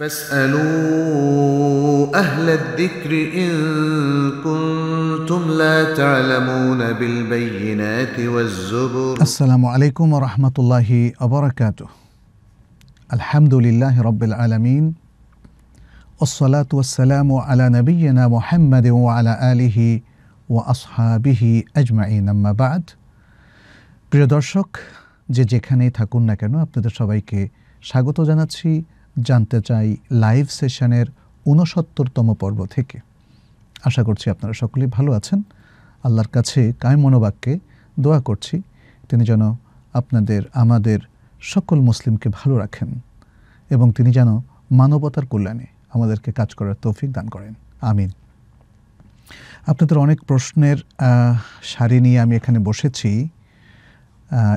فاسألوا أهل الذكر إن كنتم لا تعلمون بالبينات والزبر আসসালামু আলাইকুম রহমতুল্লাহি অবরাকাত আলহামদুলিল্লাহ রব্বিল আলমিন والصلاة والسلام على نبينا محمد وعلى آله وأصحابه أجمعين أما بعد প্রিয় দর্শক যে যেখানেই থাকুন না কেন আপনাদের সবাইকে স্বাগত জানাচ্ছি জানতে চাই লাইভ সেশনের ঊনসত্তরতম পর্ব থেকে। আশা করছি আপনারা সকলেই ভালো আছেন। আল্লাহর কাছে কায় মনোবাক্যে দোয়া করছি, তিনি যেন আপনাদের, আমাদের সকল মুসলিমকে ভালো রাখেন এবং তিনি যেন মানবতার কল্যাণে আমাদেরকে কাজ করার তৌফিক দান করেন। আমিন। আপনাদের অনেক প্রশ্নের সারি নিয়ে আমি এখানে বসেছি।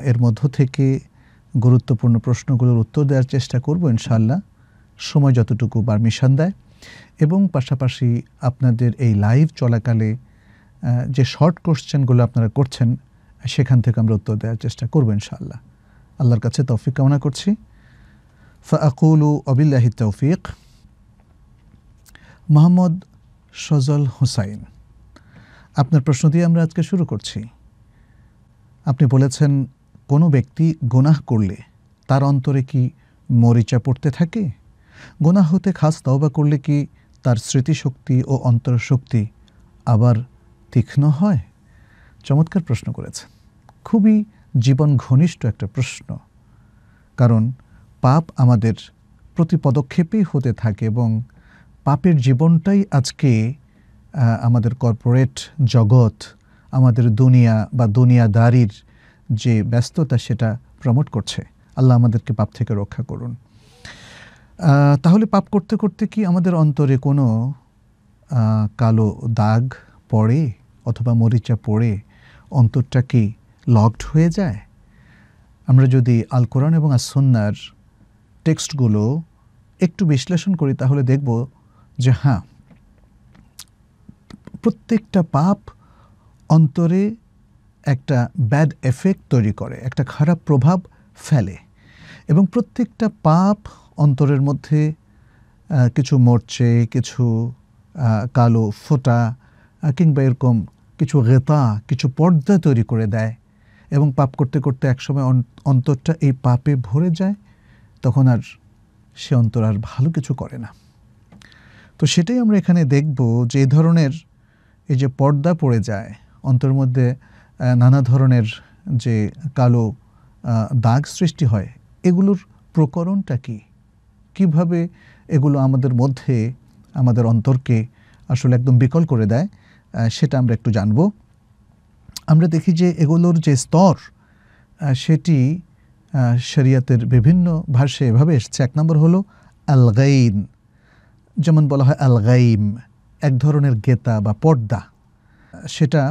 এর মধ্য থেকে গুরুত্বপূর্ণ প্রশ্নগুলোর উত্তর দেওয়ার চেষ্টা করব ইনশাআল্লাহ। সময় যতটুকু পারমিশন দেয় এবং পাশাপাশি আপনাদের এই লাইভ চলাকালে যে শর্ট কোশ্চেনগুলো আপনারা করছেন, সেখান থেকে আমরা উত্তর দেওয়ার চেষ্টা করব ইনশাআল্লাহ। আল্লাহর কাছে তৌফিক কামনা করছি। ফাকুলু অবিল্লাহি তৌফিক। মোহাম্মদ সজল হুসাইন, আপনার প্রশ্ন দিয়ে আমরা আজকে শুরু করছি। আপনি বলেছেন, কোনো ব্যক্তি গুনাহ করলে তার অন্তরে কি মরিচা পড়তে থাকে? গুনাহ হতে খাস তওবা করলে কি তার স্মৃতিশক্তি ও অন্তরশক্তি আবার তীক্ষ্ণ হয়? চমৎকার প্রশ্ন করেছেন খুবই জীবন ঘনিষ্ঠ একটা প্রশ্ন। কারণ পাপ আমাদের প্রতি পদক্ষেপেই হতে থাকে এবং পাপের জীবনটাই আজকে আমাদের কর্পোরেট জগৎ, আমাদের দুনিয়া বা দুনিয়াদারির যে ব্যস্ততা সেটা প্রমোট করছে। আল্লাহ আমাদেরকে পাপ থেকে রক্ষা করুন। তাহলে পাপ করতে করতে কি আমাদের অন্তরে কোনো কালো দাগ পড়ে অথবা মরিচা পড়ে? অন্তরটা কি লকড হয়ে যায়? আমরা যদি আল কোরআন এবং আসন্নার টেক্সটগুলো একটু বিশ্লেষণ করি, তাহলে দেখব যে হ্যাঁ প্রত্যেকটা পাপ অন্তরে একটা ব্যাড এফেক্ট তৈরি করে, একটা খারাপ প্রভাব ফেলে এবং প্রত্যেকটা পাপ অন্তরের মধ্যে কিছু মরচে, কিছু কালো ফোঁটা কিংবা এরকম কিছু গেতা কিছু পর্দা তৈরি করে দেয় এবং পাপ করতে করতে একসময় অন- অন্তরটা এই পাপে ভরে যায়, তখন আর সে অন্তর আর ভালো কিছু করে না। তো সেটাই আমরা এখানে দেখব যে এই ধরনের এই যে পর্দা পড়ে যায় অন্তর মধ্যে নানা ধরনের যে কালো দাগ সৃষ্টি হয়, এগুলোর প্রকরণটা কি? কীভাবে এগুলো আমাদের মধ্যে, আমাদের অন্তরকে আসলে একদম বিকল করে দেয় সেটা আমরা একটু জানব। আমরা দেখি যে এগুলোর যে স্তর সেটি শরিয়াতের বিভিন্ন ভাষে এভাবে এসছে। এক নম্বর হলো আলগাইন যেমন বলা হয় আলগাইম, এক ধরনের গেতা বা পর্দা। সেটা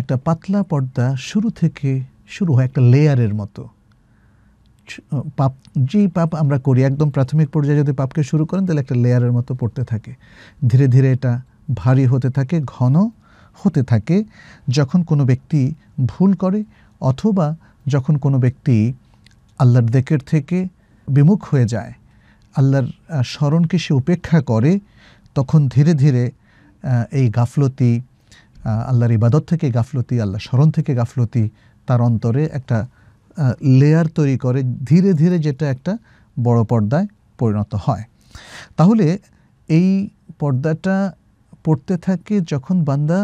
একটা পাতলা পর্দা শুরু থেকে শুরু হয় একটা লেয়ারের মতো। পাপ, যেই পাপ আমরা করি, একদম প্রাথমিক পর্যায়ে যদি পাপকে শুরু করেন, তাহলে একটা লেয়ারের মতো পড়তে থাকে। ধীরে ধীরে এটা ভারী হতে থাকে, ঘন হতে থাকে। যখন কোনো ব্যক্তি ভুল করে, অথবা যখন কোনো ব্যক্তি আল্লাহর দেকের থেকে বিমুখ হয়ে যায়, আল্লাহর স্মরণকে সে উপেক্ষা করে, তখন ধীরে ধীরে এই গাফলতি আল্লাহর ইবাদত থেকে গাফলতি আল্লাহ স্মরণ থেকে গাফলতি, তার অন্তরে একটা লেয়ার তৈরি করে ধীরে ধীরে যেটা একটা বড় পর্দায় পরিণত হয়। তাহলে এই পর্দাটা পড়তে থাকে যখন বান্দা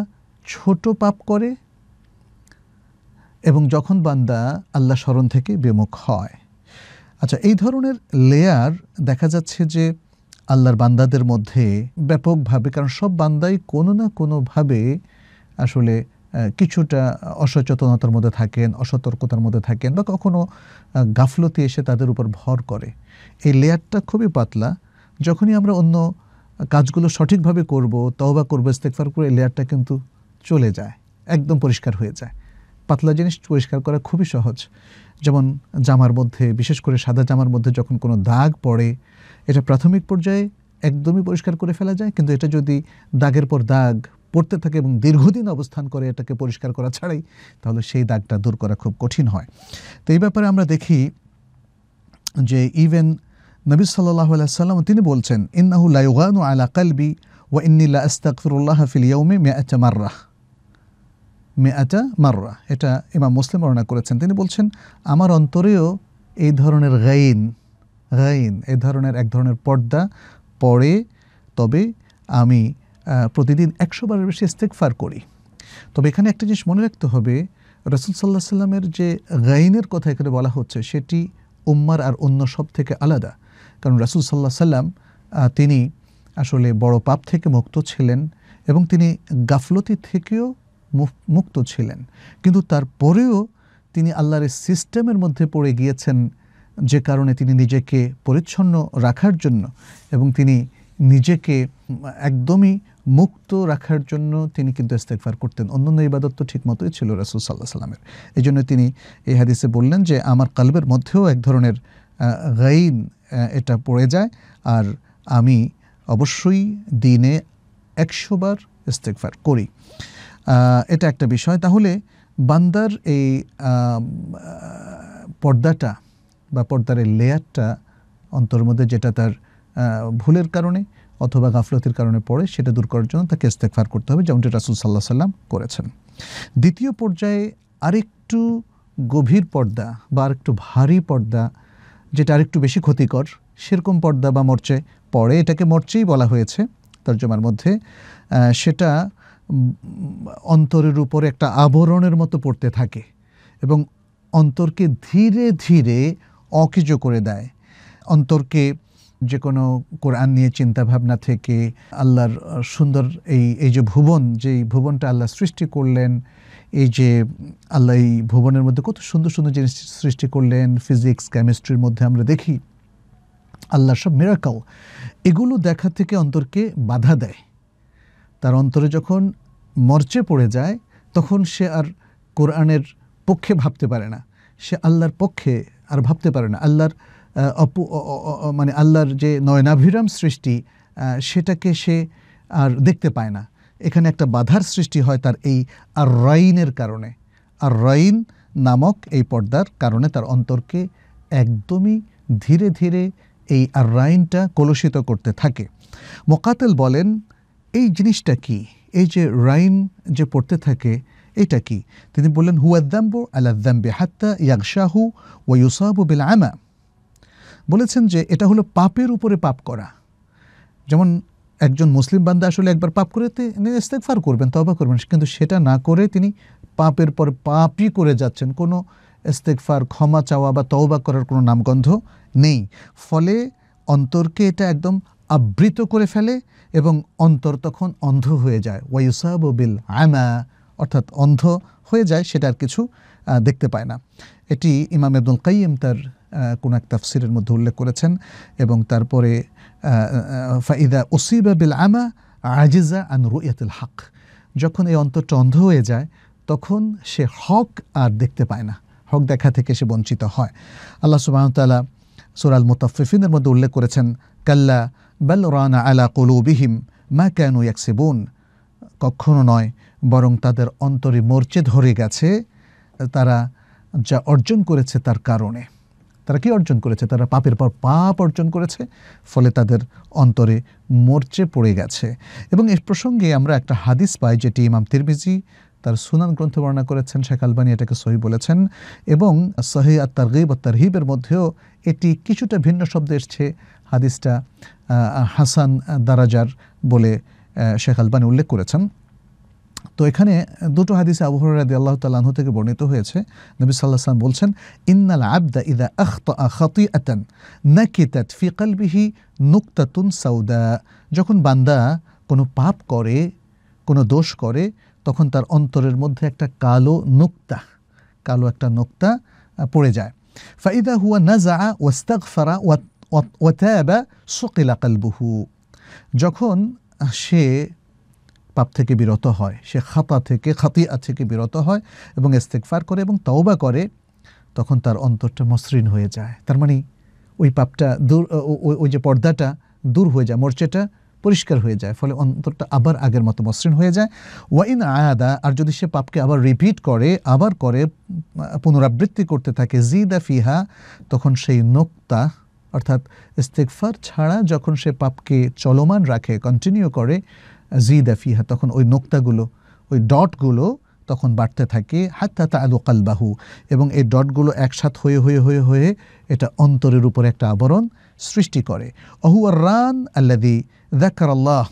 ছোট পাপ করে এবং যখন বান্দা আল্লাহ স্মরণ থেকে বিমুখ হয়। আচ্ছা এই ধরনের লেয়ার দেখা যাচ্ছে যে আল্লাহর বান্দাদের মধ্যে ব্যাপকভাবে, কারণ সব বান্দাই কোনো না কোনোভাবে আসলে কিছুটা অসচেতনতার মধ্যে থাকেন, অসতর্কতার মধ্যে থাকেন বা কখনো গাফলতি এসে তাদের উপর ভর করে। এই লেয়ারটা খুবই পাতলা। যখনই আমরা অন্য কাজগুলো সঠিকভাবে করব, তওবা করব ইস্তেকফার করে লেয়ারটা কিন্তু চলে যায়, একদম পরিষ্কার হয়ে যায়। পাতলা জিনিস পরিষ্কার করা খুবই সহজ। যেমন জামার মধ্যে, বিশেষ করে সাদা জামার মধ্যে যখন কোনো দাগ পড়ে, এটা প্রাথমিক পর্যায়ে একদমই পরিষ্কার করে ফেলা যায়, কিন্তু এটা যদি দাগের পর দাগ পড়তে থাকে এবং দীর্ঘদিন অবস্থান করে এটাকে পরিষ্কার করা ছাড়াই, তাহলে সেই দাগটা দূর করা খুব কঠিন হয়। তো এই ব্যাপারে আমরা দেখি যে ইভেন নবী সাল্লাহ সাল্লাম তিনি বলছেন, ইন্নাহু লাইগানু আলা কালবি ওয়া ইন্নিল্লা আস্তাগফিরুল্লাহ ফিল ইয়াউমি মিআতা মাররা। মেআটা মাররা, এটা ইমাম মুসলিম বর্ণনা করেছেন। তিনি বলছেন, আমার অন্তরেও এই ধরনের গাইন গাইন, এই ধরনের এক ধরনের পর্দা পড়ে, তবে আমি প্রতিদিন একশো বারের বেশি ইস্তেকফার করি। তবে এখানে একটা জিনিস মনে রাখতে হবে, রসুল সাল্লাহ সাল্লামের যে গাইনের কথা এখানে বলা হচ্ছে, সেটি উম্মার আর অন্য সব থেকে আলাদা। কারণ রসুল সাল্লাহ সাল্লাম তিনি আসলে বড় পাপ থেকে মুক্ত ছিলেন এবং তিনি গাফলতি থেকেও মুক্ত ছিলেন। কিন্তু তারপরেও তিনি আল্লাহর সিস্টেমের মধ্যে পড়ে গিয়েছেন, যে কারণে তিনি নিজেকে পরিচ্ছন্ন রাখার জন্য এবং তিনি নিজেকে একদমই মুক্ত রাখার জন্য তিনি কিন্তু ইস্তেকফার করতেন। অন্যান্য ইবাদত তো ঠিক মতোই ছিল রসুল সাল্লাহ সাল্লামের এই জন্য তিনি এই হাদিসে বললেন যে, আমার কালবের মধ্যেও এক ধরনের গাইন এটা পড়ে যায়। আর আমি অবশ্যই দিনে একশোবার ইস্তেকফার করি। এটা একটা বিষয়। তাহলে বান্দার এই পর্দাটা বা পর্দার এই লেয়ারটা অন্তর মধ্যে যেটা তার ভুলের কারণে অথবা গাফলতির কারণে পড়ে, সেটা দূর করার জন্য তাকে ইস্তেকফার করতে হবে, যেমনটি রাসুল সাল্লাহ সাল্লাম করেছেন। দ্বিতীয় পর্যায়ে আরেকটু গভীর পর্দা বা আরেকটু ভারী পর্দা, যেটা আরেকটু বেশি ক্ষতিকর, সেরকম পর্দা বা মর্চে পড়ে, এটাকে মর্চেই বলা হয়েছে তর্জমার মধ্যে সেটা অন্তরের উপরে একটা আবরণের মতো পড়তে থাকে এবং অন্তরকে ধীরে ধীরে অকিজ করে দেয়। অন্তরকে যে কোনো কোরআন নিয়ে চিন্তা ভাবনা থেকে আল্লাহর সুন্দর এই এই যে ভুবন, যেই ভুবনটা আল্লাহ সৃষ্টি করলেন, এই যে আল্লাহ এই ভুবনের মধ্যে কত সুন্দর সুন্দর জিনিস সৃষ্টি করলেন ফিজিক্স কেমিস্ট্রির মধ্যে আমরা দেখি আল্লাহর সব মেরাকাও এগুলো দেখা থেকে অন্তরকে বাধা দেয়। তার অন্তরে যখন মরচে পড়ে যায়, তখন সে আর কোরআনের পক্ষে ভাবতে পারে না। সে আল্লাহর পক্ষে আর ভাবতে পারে না। আল্লাহর অপু মানে আল্লাহর যে নয়নাভিরাম সৃষ্টি সেটাকে সে আর দেখতে পায় না। এখানে একটা বাধার সৃষ্টি হয় তার এই আর রাইনের কারণে। আর রাইন নামক এই পর্দার কারণে তার অন্তরকে একদমই ধীরে ধীরে এই আর রাইনটা কলুষিত করতে থাকে। মোকাতেল বলেন, এই জিনিসটা কি? এই যে রাইন যে পড়তে থাকে, এটা কি? তিনি বললেন হুয়াদ্দাম্বু আলাদ্দাম্বে হাত্তা ইয়াকশাহু ও ইউসাবু বিল আমা। বলেছেন যে এটা হলো পাপের উপরে পাপ করা। যেমন একজন মুসলিম বান্দা আসলে একবার পাপ করে তিনি ইস্তেগফার করবেন তবা করবেন, কিন্তু সেটা না করে তিনি পাপের পর পাপই করে যাচ্ছেন। কোনো ইস্তেগফার, ক্ষমা চাওয়া বা তওবা করার কোনো নামগন্ধ নেই। ফলে অন্তরকে এটা একদম আবৃত করে ফেলে এবং অন্তর তখন অন্ধ হয়ে যায়। ওয়াইসাব বিল আমা, অর্থাৎ অন্ধ হয়ে যায়, সেটা আর কিছু দেখতে পায় না। এটি ইমাম আব্দুল কাইম তার কোন এক তাফসিরের মধ্যে উল্লেখ করেছেন এবং তারপরে ফাইদা ওসিবা বিল আমা আজিজা আন রুয়াতুল হক। যখন এই অন্তরটা অন্ধ হয়ে যায়, তখন সে হক আর দেখতে পায় না। হক দেখা থেকে সে বঞ্চিত হয়। আল্লাহ সুবাহতালা সুরাল মুতাফিফিনের মধ্যে উল্লেখ করেছেন, কাল্লা বেল রানা আলা কলুবিহিম মা কেন ইয়াকসিবুন। কখনো নয়, বরং তাদের অন্তরে মরচে ধরে গেছে, তারা যা অর্জন করেছে তার কারণে। তারা কি অর্জন করেছে? তারা পাপের পর পাপ অর্জন করেছে, ফলে তাদের অন্তরে মরচে পড়ে গেছে। এবং এর প্রসঙ্গে আমরা একটা হাদিস পাই যেটি ইমাম তিরমিজি তার সুনান গ্রন্থ বর্ণনা করেছেন, শেখ আলবানি এটাকে সহি বলেছেন। এবং সহি আর তারগিব আর তারহিবের মধ্যেও এটি কিছুটা ভিন্ন শব্দ এসছে, হাদিসটা হাসান দারাজার বলে শেখ আলবানি উল্লেখ করেছেন। তো এখানে দুটো হাদিসে আবু হুরায়রা রাদিয়াল্লাহু তাআলা থেকে বর্ণিত হয়েছে। নবী সাল্লাল্লাহু আলাইহি ওয়াসাল্লাম বলছেন, ইন্নাল আবদা ইযা আখতা খাতিআতান নাকিতাত ফি কলবিহি নুকতাতুন সাউদা। যখন বান্দা কোনো পাপ করে, কোনো দোষ করে, তখন তার অন্তরের মধ্যে একটা কালো নুক্তা, কালো একটা নোক্তা পড়ে যায়। ফাইদা হুয়া নাজা ওয়াস্তাক ওয়াস্তাগফারা ওয়াতাবা সুকিলা কালবুহু। যখন সে পাপ থেকে বিরত হয়। সে খাতা থেকে খাতিয়া থেকে বিরত হয় এবং ইস্তেকফার করে এবং তওবা করে, তখন তার অন্তরটা মসৃণ হয়ে যায়। তার মানে ওই পাপটা দূর ওই যে পর্দাটা দূর হয়ে যায়, মোর্চেটা পরিষ্কার হয়ে যায়, ফলে অন্তরটা আবার আগের মতো মসৃণ হয়ে যায়। ওয়াইন আয়াদা আর যদি সে পাপকে আবার রিপিট করে, আবার করে, পুনরাবৃত্তি করতে থাকে, জিদা ফিহা, তখন সেই নোক্তা, অর্থাৎ ইস্তেকফার ছাড়া যখন সে পাপকে চলমান রাখে কন্টিনিউ করে জিদ ফিহা, তখন ওই নোক্তাগুলো, ওই ডটগুলো তখন বাড়তে থাকে, হাত্তা তা আলু কালবাহু। এবং এই ডটগুলো একসাথ হয়ে হয়ে হয়ে হয়ে এটা অন্তরের উপর একটা আবরণ সৃষ্টি করে। অহু আর রান আল্লাদি দেখার আল্লাহ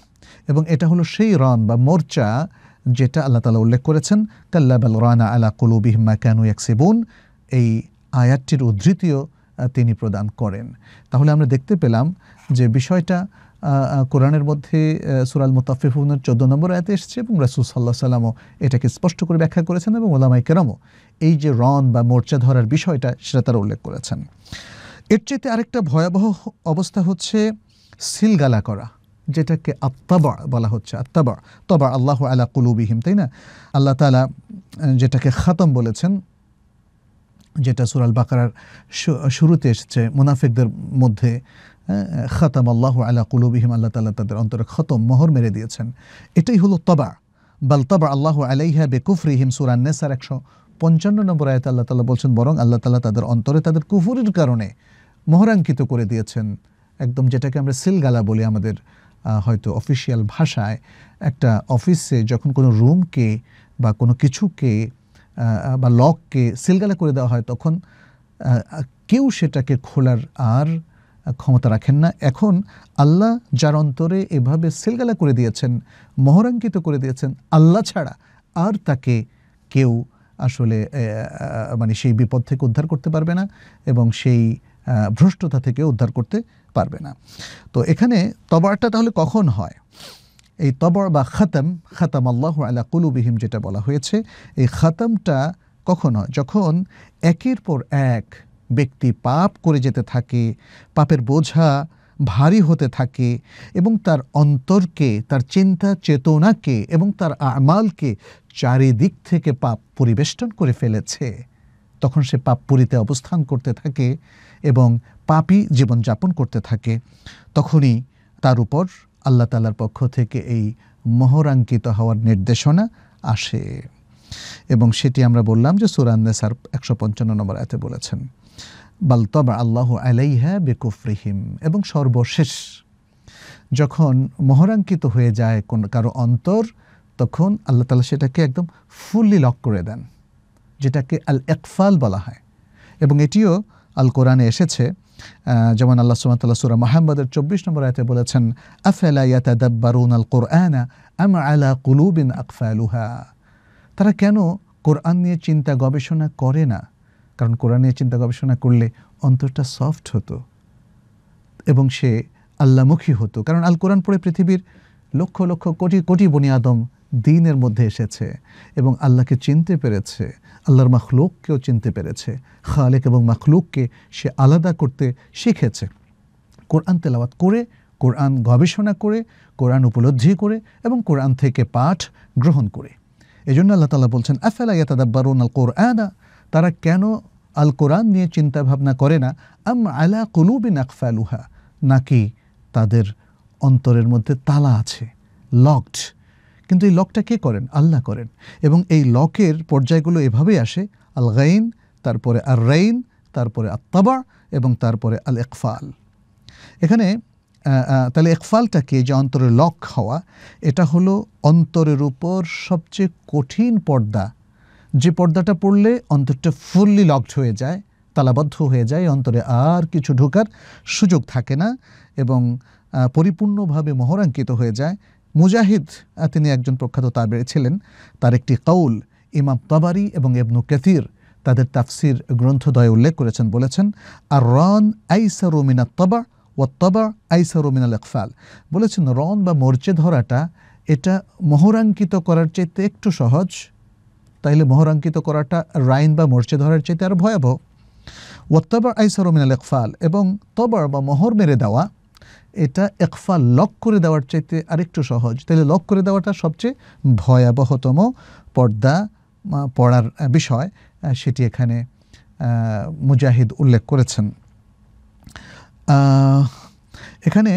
এবং এটা হলো সেই রন বা মোর্চা যেটা আল্লাহ তালা উল্লেখ করেছেন, কাল্লাবাল রানা আলা কুলুবিহিম্মা কেন একসেবুন এই আয়াতটির উদ্ধৃতিও তিনি প্রদান করেন। তাহলে আমরা দেখতে পেলাম যে বিষয়টা কোরআনের মধ্যে সুরাল মুতাফিফুনের চোদ্দ নম্বর আয়াতে এসেছে এবং রাসুল সাল্লাহ সাল্লামও এটাকে স্পষ্ট করে ব্যাখ্যা করেছেন এবং ওলামাই কেরামও এই যে রন বা মোর্চা ধরার বিষয়টা সেটা তারা উল্লেখ করেছেন। এর চেয়েতে আরেকটা ভয়াবহ অবস্থা হচ্ছে সিলগালা করা, যেটাকে আত্মাবা বলা হচ্ছে আত্মাবা তবা আল্লাহ আলা কুলুবিহিম, তাই না? আল্লাহ তালা যেটাকে খাতম বলেছেন, যেটা সুরাল বাকারার শুরুতে এসেছে, মুনাফিকদের মধ্যে খাতাম আল্লাহ আলা কুলুবিহিম, আল্লাহ তালা তাদের অন্তরে খতম মোহর মেরে দিয়েছেন। এটাই হলো তবা। বাল তবা আল্লাহ আলাইহা বেকুফরিহিম সুরান নেসার একশো পঞ্চান্ন নম্বর আয়তে আল্লাহ তালা বলছেন, বরং আল্লাহ তালা তাদের অন্তরে তাদের কুফুরির কারণে মোহরাঙ্কিত করে দিয়েছেন। একদম যেটাকে আমরা সিলগালা বলি আমাদের হয়তো অফিসিয়াল ভাষায়। একটা অফিসে যখন কোনো রুমকে বা কোনো কিছুকে বা লককে সিলগালা করে দেওয়া হয়, তখন কেউ সেটাকে খোলার আর ক্ষমতা রাখেন না। এখন আল্লাহ যার অন্তরে এভাবে সিলগালা করে দিয়েছেন, মহরাঙ্কিত করে দিয়েছেন, আল্লাহ ছাড়া আর তাকে কেউ আসলে মানে সেই বিপদ থেকে উদ্ধার করতে পারবে না এবং সেই ভ্রষ্টতা থেকে উদ্ধার করতে পারবে না। তো এখানে তবারটা তাহলে কখন হয়? এই তবর বা খাতাম খাতাম আল্লাহ আলা কুলুবিহিম যেটা বলা হয়েছে, এই খাতামটা কখন হয়? যখন একের পর এক ব্যক্তি পাপ করে যেতে থাকে, পাপের বোঝা ভারী হতে থাকে এবং তার অন্তরকে, তার চিন্তা চেতনাকে এবং তার আমালকে চারিদিক থেকে পাপ পরিবেষ্টন করে ফেলেছে। তখন সে পাপ পুরীতে অবস্থান করতে থাকে এবং পাপই জীবনযাপন করতে থাকে। তখনই তার উপর আল্লাহ তালার পক্ষ থেকে এই মোহরাঙ্কিত হওয়ার নির্দেশনা আসে। এবং সেটি আমরা বললাম যে সুরান্নেসার একশো পঞ্চান্ন নম্বর আয়তে বলেছেন। বালতবা আল্লাহ আলাইহা বেকুফরিহিম, এবং সর্বশেষ যখন মহরাঙ্কিত হয়ে যায় কোন কারও অন্তর, তখন আল্লাহ তালা সেটাকে একদম ফুললি লক করে দেন, যেটাকে আল একফাল বলা হয়। এবং এটিও আল কোরআনে এসেছে যেমন আল্লাহ সুমাতাল্লাহ সুরা মাহমদের চব্বিশ নম্বর আয়তে বলেছেন, আফেলা আল কোরআনা আলা কুলুবিন আকফালুহা? তারা কেন কোরআন নিয়ে চিন্তা গবেষণা করে না? কারণ কোরআন নিয়ে চিন্তা গবেষণা করলে অন্তরটা সফট হতো এবং সে আল্লামুখী হতো। কারণ আল কোরআন পড়ে পৃথিবীর লক্ষ লক্ষ, কোটি কোটি বনি আদম দিনের মধ্যে এসেছে এবং আল্লাহকে চিনতে পেরেছে, আল্লাহর মাখলুককেও চিনতে পেরেছে, খালেক এবং মাখলুককে সে আলাদা করতে শিখেছে। কোরআন তেলাওয়াত করে, কোরআন গবেষণা করে, কোরআন উপলব্ধি করে এবং কোরআন থেকে পাঠ গ্রহণ করে। এই জন্য আল্লাহ তালা বলছেন, আফেলা ইয়াতাদাব্বারুন আল কোরআনা তারা কেন আল কোরআন নিয়ে চিন্তা ভাবনা করে না? আম আলা কুলুবিন আকফালুহা, নাকি তাদের অন্তরের মধ্যে তালা আছে লকড কিন্তু এই লকটা কে করেন? আল্লাহ করেন। এবং এই লকের পর্যায়গুলো এভাবেই আসে আল গাইন তারপরে আর রাইন তারপরে আত্তাবা এবং তারপরে আল একফাল এখানে তাহলে একফালটা কি? যে অন্তরের লক হওয়া, এটা হলো অন্তরের উপর সবচেয়ে কঠিন পর্দা যে পর্দাটা পড়লে অন্তরটা ফুললি লকড হয়ে যায়, তালাবদ্ধ হয়ে যায়, অন্তরে আর কিছু ঢোকার সুযোগ থাকে না এবং পরিপূর্ণভাবে মোহরাঙ্কিত হয়ে যায়। মুজাহিদ তিনি একজন প্রখ্যাত তাবেড়ে ছিলেন। তার একটি কৌল ইমাম তাবারি এবং এবনু কাতির তাদের তাফসির গ্রন্থদয়ে উল্লেখ করেছেন, বলেছেন আর রন আইসা রোমিনা তবা ও তবা আইসা মিনাল ইকফাল। বলেছেন, রন বা মরচে ধরাটা, এটা মোহরাঙ্কিত করার চাইতে একটু সহজ। তাইলে মোহরাঙ্কিত করাটা রাইন বা মরচে ধরার চাইতে আরও ভয়াবহ। ওয়াত্তাবা আইসারু মিনাল ইকফাল এবং তবর বা মোহর মেরে দেওয়া, এটা একফাল লক করে দেওয়ার চাইতে আরেকটু সহজ। তাহলে লক করে দেওয়াটা সবচেয়ে ভয়াবহতম পর্দা পড়ার বিষয় সেটি এখানে মুজাহিদ উল্লেখ করেছেন। এখানে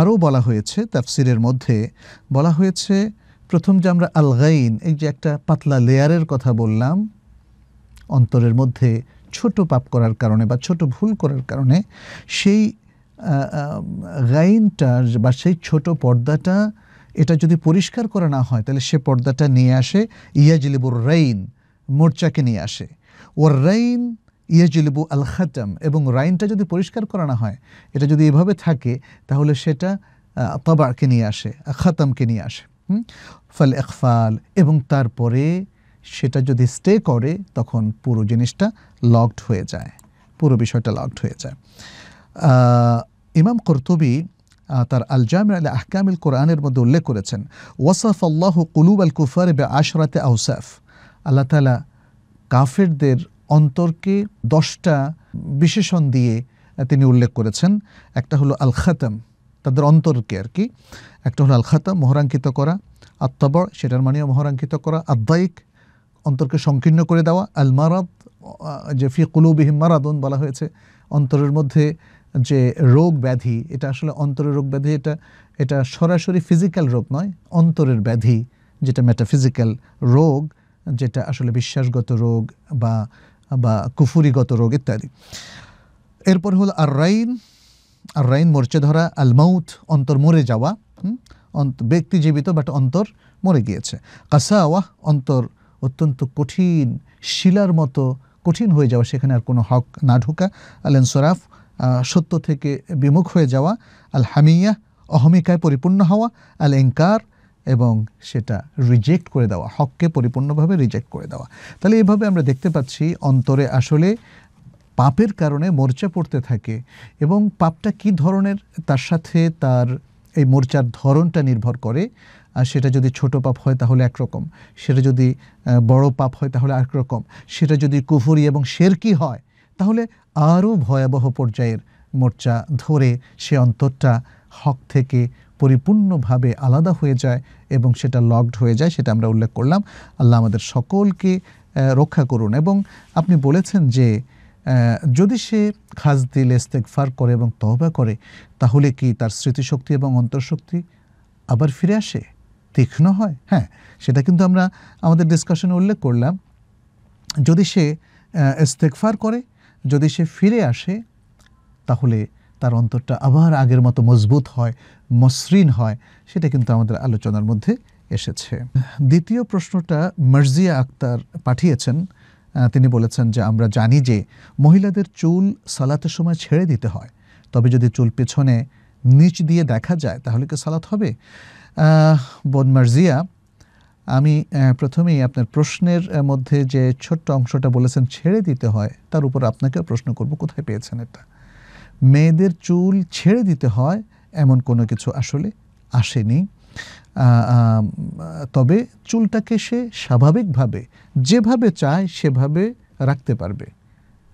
আরও বলা হয়েছে, তাফসিরের মধ্যে বলা হয়েছে প্রথম যে আমরা আল গাইন এই যে একটা পাতলা লেয়ারের কথা বললাম, অন্তরের মধ্যে ছোট পাপ করার কারণে বা ছোট ভুল করার কারণে, সেই গাইনটা বা সেই ছোট পর্দাটা, এটা যদি পরিষ্কার করা না হয়, তাহলে সে পর্দাটা নিয়ে আসে, ইয়াজলিবুর রাইন, মোর্চাকে নিয়ে আসে। ওর রাইন ইয়াজলিবু আল খাতাম এবং রাইনটা যদি পরিষ্কার করা না হয়, এটা যদি এভাবে থাকে, তাহলে সেটা তবাকে নিয়ে আসে, খাতামকে নিয়ে আসে। ফল একফাল এবং তারপরে সেটা যদি স্টে করে, তখন পুরো জিনিসটা লকড হয়ে যায়। পুরো বিষয়টা লকড হয়ে যায়। ইমাম কর্তবী তার আল জামির আল আহকামিল কোরআনের মধ্যে উল্লেখ করেছেন ওয়াসাফ আল্লাহ কুলুব আল কুফার বে আশরাতে আউসাফ আল্লাহ তালা কাফেরদের অন্তরকে দশটা বিশেষণ দিয়ে তিনি উল্লেখ করেছেন। একটা হলো আল খাতাম তাদের অন্তরকে আর কি। একটা হলো আল মোহরাঙ্কিত করা আত্মাবর সেটার মানেও মোহরাঙ্কিত করা আদায়িক অন্তরকে সংকীর্ণ করে দেওয়া আল মারাদ যে ফি কুলুবিহিম মারাদুন বলা হয়েছে, অন্তরের মধ্যে যে রোগ ব্যাধি, এটা আসলে অন্তরের রোগ ব্যাধি, এটা এটা সরাসরি ফিজিক্যাল রোগ নয়, অন্তরের ব্যাধি, যেটা মেটাফিজিক্যাল রোগ, যেটা আসলে বিশ্বাসগত রোগ বা বা কুফুরিগত রোগ ইত্যাদি। এরপর হলো আর রাইন আর রাইন মরচে ধরা আল মাউথ অন্তর মরে যাওয়া ব্যক্তি জীবিত বাট অন্তর মরে গিয়েছে। কাসাওয়া অন্তর অত্যন্ত কঠিন, শিলার মতো কঠিন হয়ে যাওয়া, সেখানে আর কোনো হক না ঢোকা। আল এনসরাফ সত্য থেকে বিমুখ হয়ে যাওয়া। আল হামিয়া অহমিকায় পরিপূর্ণ হওয়া। আল এঙ্কার এবং সেটা রিজেক্ট করে দেওয়া, হককে পরিপূর্ণভাবে রিজেক্ট করে দেওয়া। তাহলে এভাবে আমরা দেখতে পাচ্ছি অন্তরে আসলে পাপের কারণে মোর্চা পড়তে থাকে এবং পাপটা কি ধরনের? তার সাথে তার এই মোর্চার ধরনটা নির্ভর করে। আর সেটা যদি ছোট পাপ হয় তাহলে একরকম। সেটা যদি বড় পাপ হয় তাহলে একরকম সেটা যদি কুফুরি এবং শেরকি হয় তাহলে আরও ভয়াবহ পর্যায়ের মোর্চা ধরে সে অন্তরটা হক থেকে পরিপূর্ণভাবে আলাদা হয়ে যায় এবং সেটা লকড হয়ে যায়, সেটা আমরা উল্লেখ করলাম। আল্লাহ আমাদের সকলকে রক্ষা করুন। এবং আপনি বলেছেন যে যদি সে খাস দিল ইস্তেকফার করে এবং তহবা করে, তাহলে কি তার স্মৃতিশক্তি এবং অন্তর্শক্তি আবার ফিরে আসে? তীক্ষ্ণ হয়? হ্যাঁ সেটা কিন্তু আমরা আমাদের ডিসকাশনে উল্লেখ করলাম। যদি সে ইস্তেকফার করে, যদি সে ফিরে আসে, তাহলে তার অন্তরটা আবার আগের মতো মজবুত হয়, মসৃণ হয়, সেটা কিন্তু আমাদের আলোচনার মধ্যে এসেছে। দ্বিতীয় প্রশ্নটা মার্জিয়া আক্তার পাঠিয়েছেন। তিনি বলেছেন যে আমরা জানি যে মহিলাদের চুল সালাতের সময় ছেড়ে দিতে হয়। তবে যদি চুল পেছনে নিচ দিয়ে দেখা যায়, তাহলে কি সালাত হবে? বোন মার্জিয়া, আমি প্রথমেই আপনার প্রশ্নের মধ্যে যে ছোট্ট অংশটা বলেছেন ছেড়ে দিতে হয়, তার উপর আপনাকে প্রশ্ন করব, কোথায় পেয়েছেন এটা? মেয়েদের চুল ছেড়ে দিতে হয়, এমন কোনো কিছু আসলে আসেনি। তবে চুলটাকে সে স্বাভাবিকভাবে যেভাবে চায় সেভাবে রাখতে পারবে।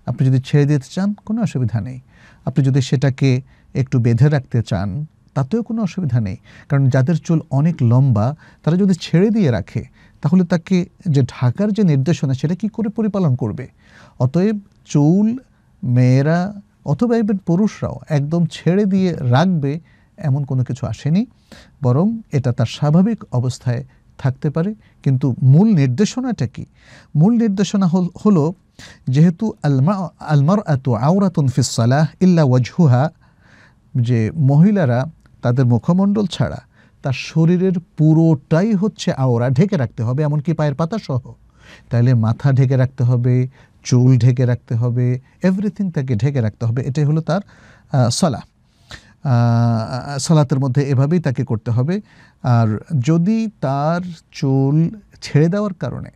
আপনি যদি ছেড়ে দিতে চান, কোনো অসুবিধা নেই। আপনি যদি সেটাকে একটু বেঁধে রাখতে চান, তাতেও কোনো অসুবিধা নেই। কারণ যাদের চুল অনেক লম্বা, তারা যদি ছেড়ে দিয়ে রাখে, তাহলে তাকে যে ঢাকার যে নির্দেশনা, সেটা কি করে পরিপালন করবে? অতএব চুল, মেয়েরা অথবা এবার পুরুষরাও একদম ছেড়ে দিয়ে রাখবে এমন কোনো কিছু আসেনি, বরং এটা তার স্বাভাবিক অবস্থায় থাকতে পারে। কিন্তু মূল নির্দেশনাটা কি? মূল নির্দেশনা হলো যেহেতু আলমা আলমার এত আওরাতুন ফিসালাহ ইল্লা ওয়াজহুহা, যে মহিলারা তাদের মুখমণ্ডল ছাড়া তার শরীরের পুরোটাই হচ্ছে আওরা, ঢেকে রাখতে হবে, এমনকি পায়ের পাতা সহ। তাহলে মাথা ঢেকে রাখতে হবে, চুল ঢেকে রাখতে হবে এভরিথিং তাকে ঢেকে রাখতে হবে, এটাই হলো তার সলা সালাতের মধ্যে এভাবেই তাকে করতে হবে। আর যদি তার চুল ছেড়ে দেওয়ার কারণে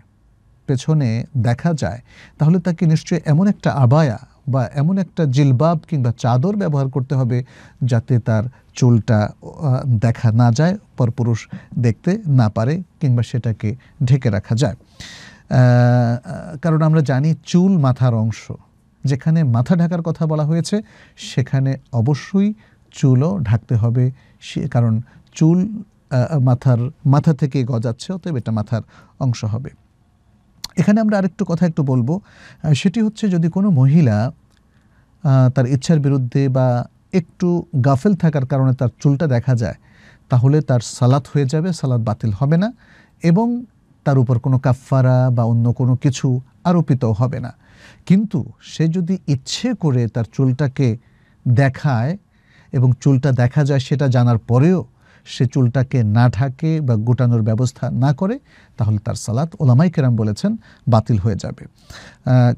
পেছনে দেখা যায়, তাহলে তাকে নিশ্চয়ই এমন একটা আবায়া বা এমন একটা জিলবাব কিংবা চাদর ব্যবহার করতে হবে যাতে তার চুলটা দেখা না যায়, পরপুরুষ দেখতে না পারে কিংবা সেটাকে ঢেকে রাখা যায়। কারণ আমরা জানি চুল মাথার অংশ, যেখানে মাথা ঢাকার কথা বলা হয়েছে, সেখানে অবশ্যই চুলও ঢাকতে হবে, সে কারণ চুল মাথার, মাথা থেকে গজাচ্ছে, অতএব এটা মাথার অংশ হবে। এখানে আমরা আরেকটু কথা একটু বলব সেটি হচ্ছে যদি কোনো মহিলা তার ইচ্ছার বিরুদ্ধে বা একটু গাফেল থাকার কারণে তার চুলটা দেখা যায়, তাহলে তার সালাত হয়ে যাবে সালাদ বাতিল হবে না এবং তার উপর কোনো কাফারা বা অন্য কোনো কিছু আরোপিত হবে না। কিন্তু সে যদি ইচ্ছে করে তার চুলটাকে দেখায় এবং চুলটা দেখা যায় সেটা জানার পরেও সে চুলটাকে না ঢাকে বা গোটানোর ব্যবস্থা না করে, তাহলে তার সালাত ওলামাই কেরাম বলেছেন বাতিল হয়ে যাবে।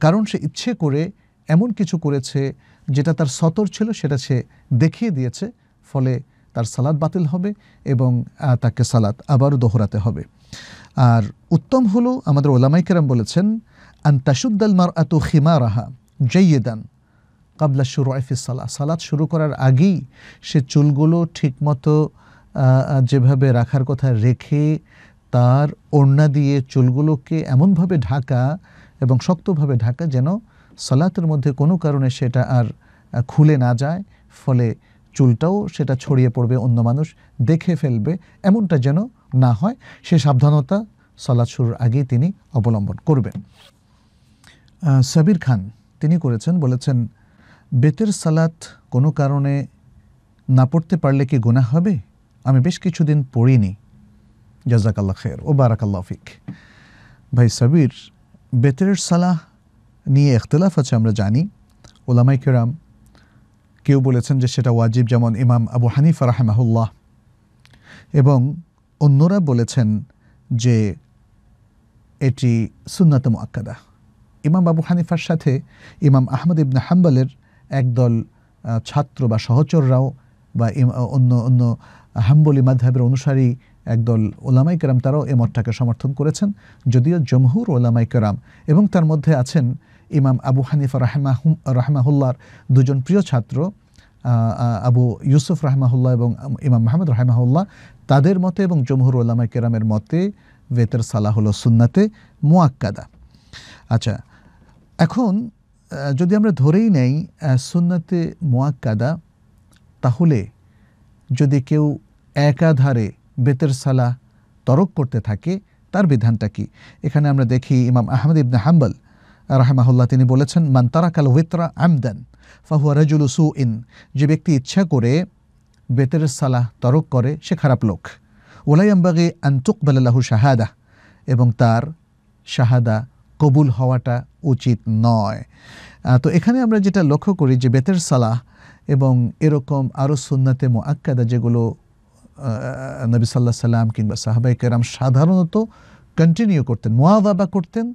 কারণ সে ইচ্ছে করে এমন কিছু করেছে যেটা তার সতর ছিল, সেটা সে দেখিয়ে দিয়েছে, ফলে তার সালাদ বাতিল হবে এবং তাকে সালাত আবারও দোহরাতে হবে। আর উত্তম হলো আমাদের ওলামাই কেরাম বলেছেন, আন আন্তাসুদ্দাল মার আতু খিমা রাহা জৈয়েদান কাবলা শুরু সালাদ সালাদ শুরু করার আগেই সে চুলগুলো ঠিকমতো যেভাবে রাখার কথা রেখে তার ওড়না দিয়ে চুলগুলোকে এমনভাবে ঢাকা এবং শক্তভাবে ঢাকা যেন সালাতের মধ্যে কোনো কারণে সেটা আর খুলে না যায়। ফলে চুলটাও সেটা ছড়িয়ে পড়বে, অন্য মানুষ দেখে ফেলবে, এমনটা যেন না হয়। সে সাবধানতা সালাদ শুরুর আগেই তিনি অবলম্বন করবেন। সাবির খান তিনি করেছেন, বলেছেন বেতের সালাত কোনো কারণে না পড়তে পারলে কি গুনাহ হবে? আমি বেশ কিছুদিন পড়িনি। জাজাকাল্লা খের ও বারাকাল্লা ফিক। ভাই সাবির, বেতের সালাহ নিয়ে এখতলাফ আছে আমরা জানি। ওলামাই কেরাম কেউ বলেছেন যে সেটা ওয়াজিব যেমন ইমাম আবু হানিফা রাহেমাহুল্লাহ। এবং অন্যরা বলেছেন যে এটি সুন্নাত আক্কাদা ইমাম আবু হানিফার সাথে ইমাম আহমদ ইবনা হাম্বালের একদল ছাত্র বা সহচররাও বা অন্য অন্য হাম্বলি মাধাবের অনুসারী একদল ওলামাই কেরাম তারাও এ মতটাকে সমর্থন করেছেন। যদিও জমহুর ওলামাই কেরাম এবং তার মধ্যে আছেন ইমাম আবু হানিফা রাহমাহ রাহমাহুল্লার দুজন প্রিয় ছাত্র আবু ইউসুফ রাহমাহুল্লাহ এবং ইমাম মাহমুদ রাহমাহুল্লাহ। তাদের মতে এবং জমহুর ওলামাই কেরামের মতে বেতের সালাহ হলো সুন্নাতে মোয়াক্কাদা আচ্ছা এখন যদি আমরা ধরেই নেই সুন্নাতে মোয়াক্কাদা তাহলে যদি কেউ একাধারে বেতের সালা তরক করতে থাকে, তার বিধানটা কি? এখানে আমরা দেখি ইমাম আহমদ ইবনে হাম্বল, রাহমাহুল্লাহ, তিনি বলেছেন, মান তারাকাল ওয়েত্রা আমদান, ফাহুয়া রাজুল সু ইন যে ব্যক্তি ইচ্ছা করে বেতের সালাহ তরক করে, সে খারাপ লোক। ওলাইম্বাগে আন্তুক বাল্লাহু শাহাদা, এবং তার শাহাদা কবুল হওয়াটা উচিত নয়। তো এখানে আমরা যেটা লক্ষ্য করি যে বেতের সালাহ এবং এরকম আরও সুন্নাতে মোয়াক্কাদা যেগুলো নবী সাল্লাহ সাল্লাম কিংবা সাহাবাই কেরাম সাধারণত কন্টিনিউ করতেন মোয়াদাবা করতেন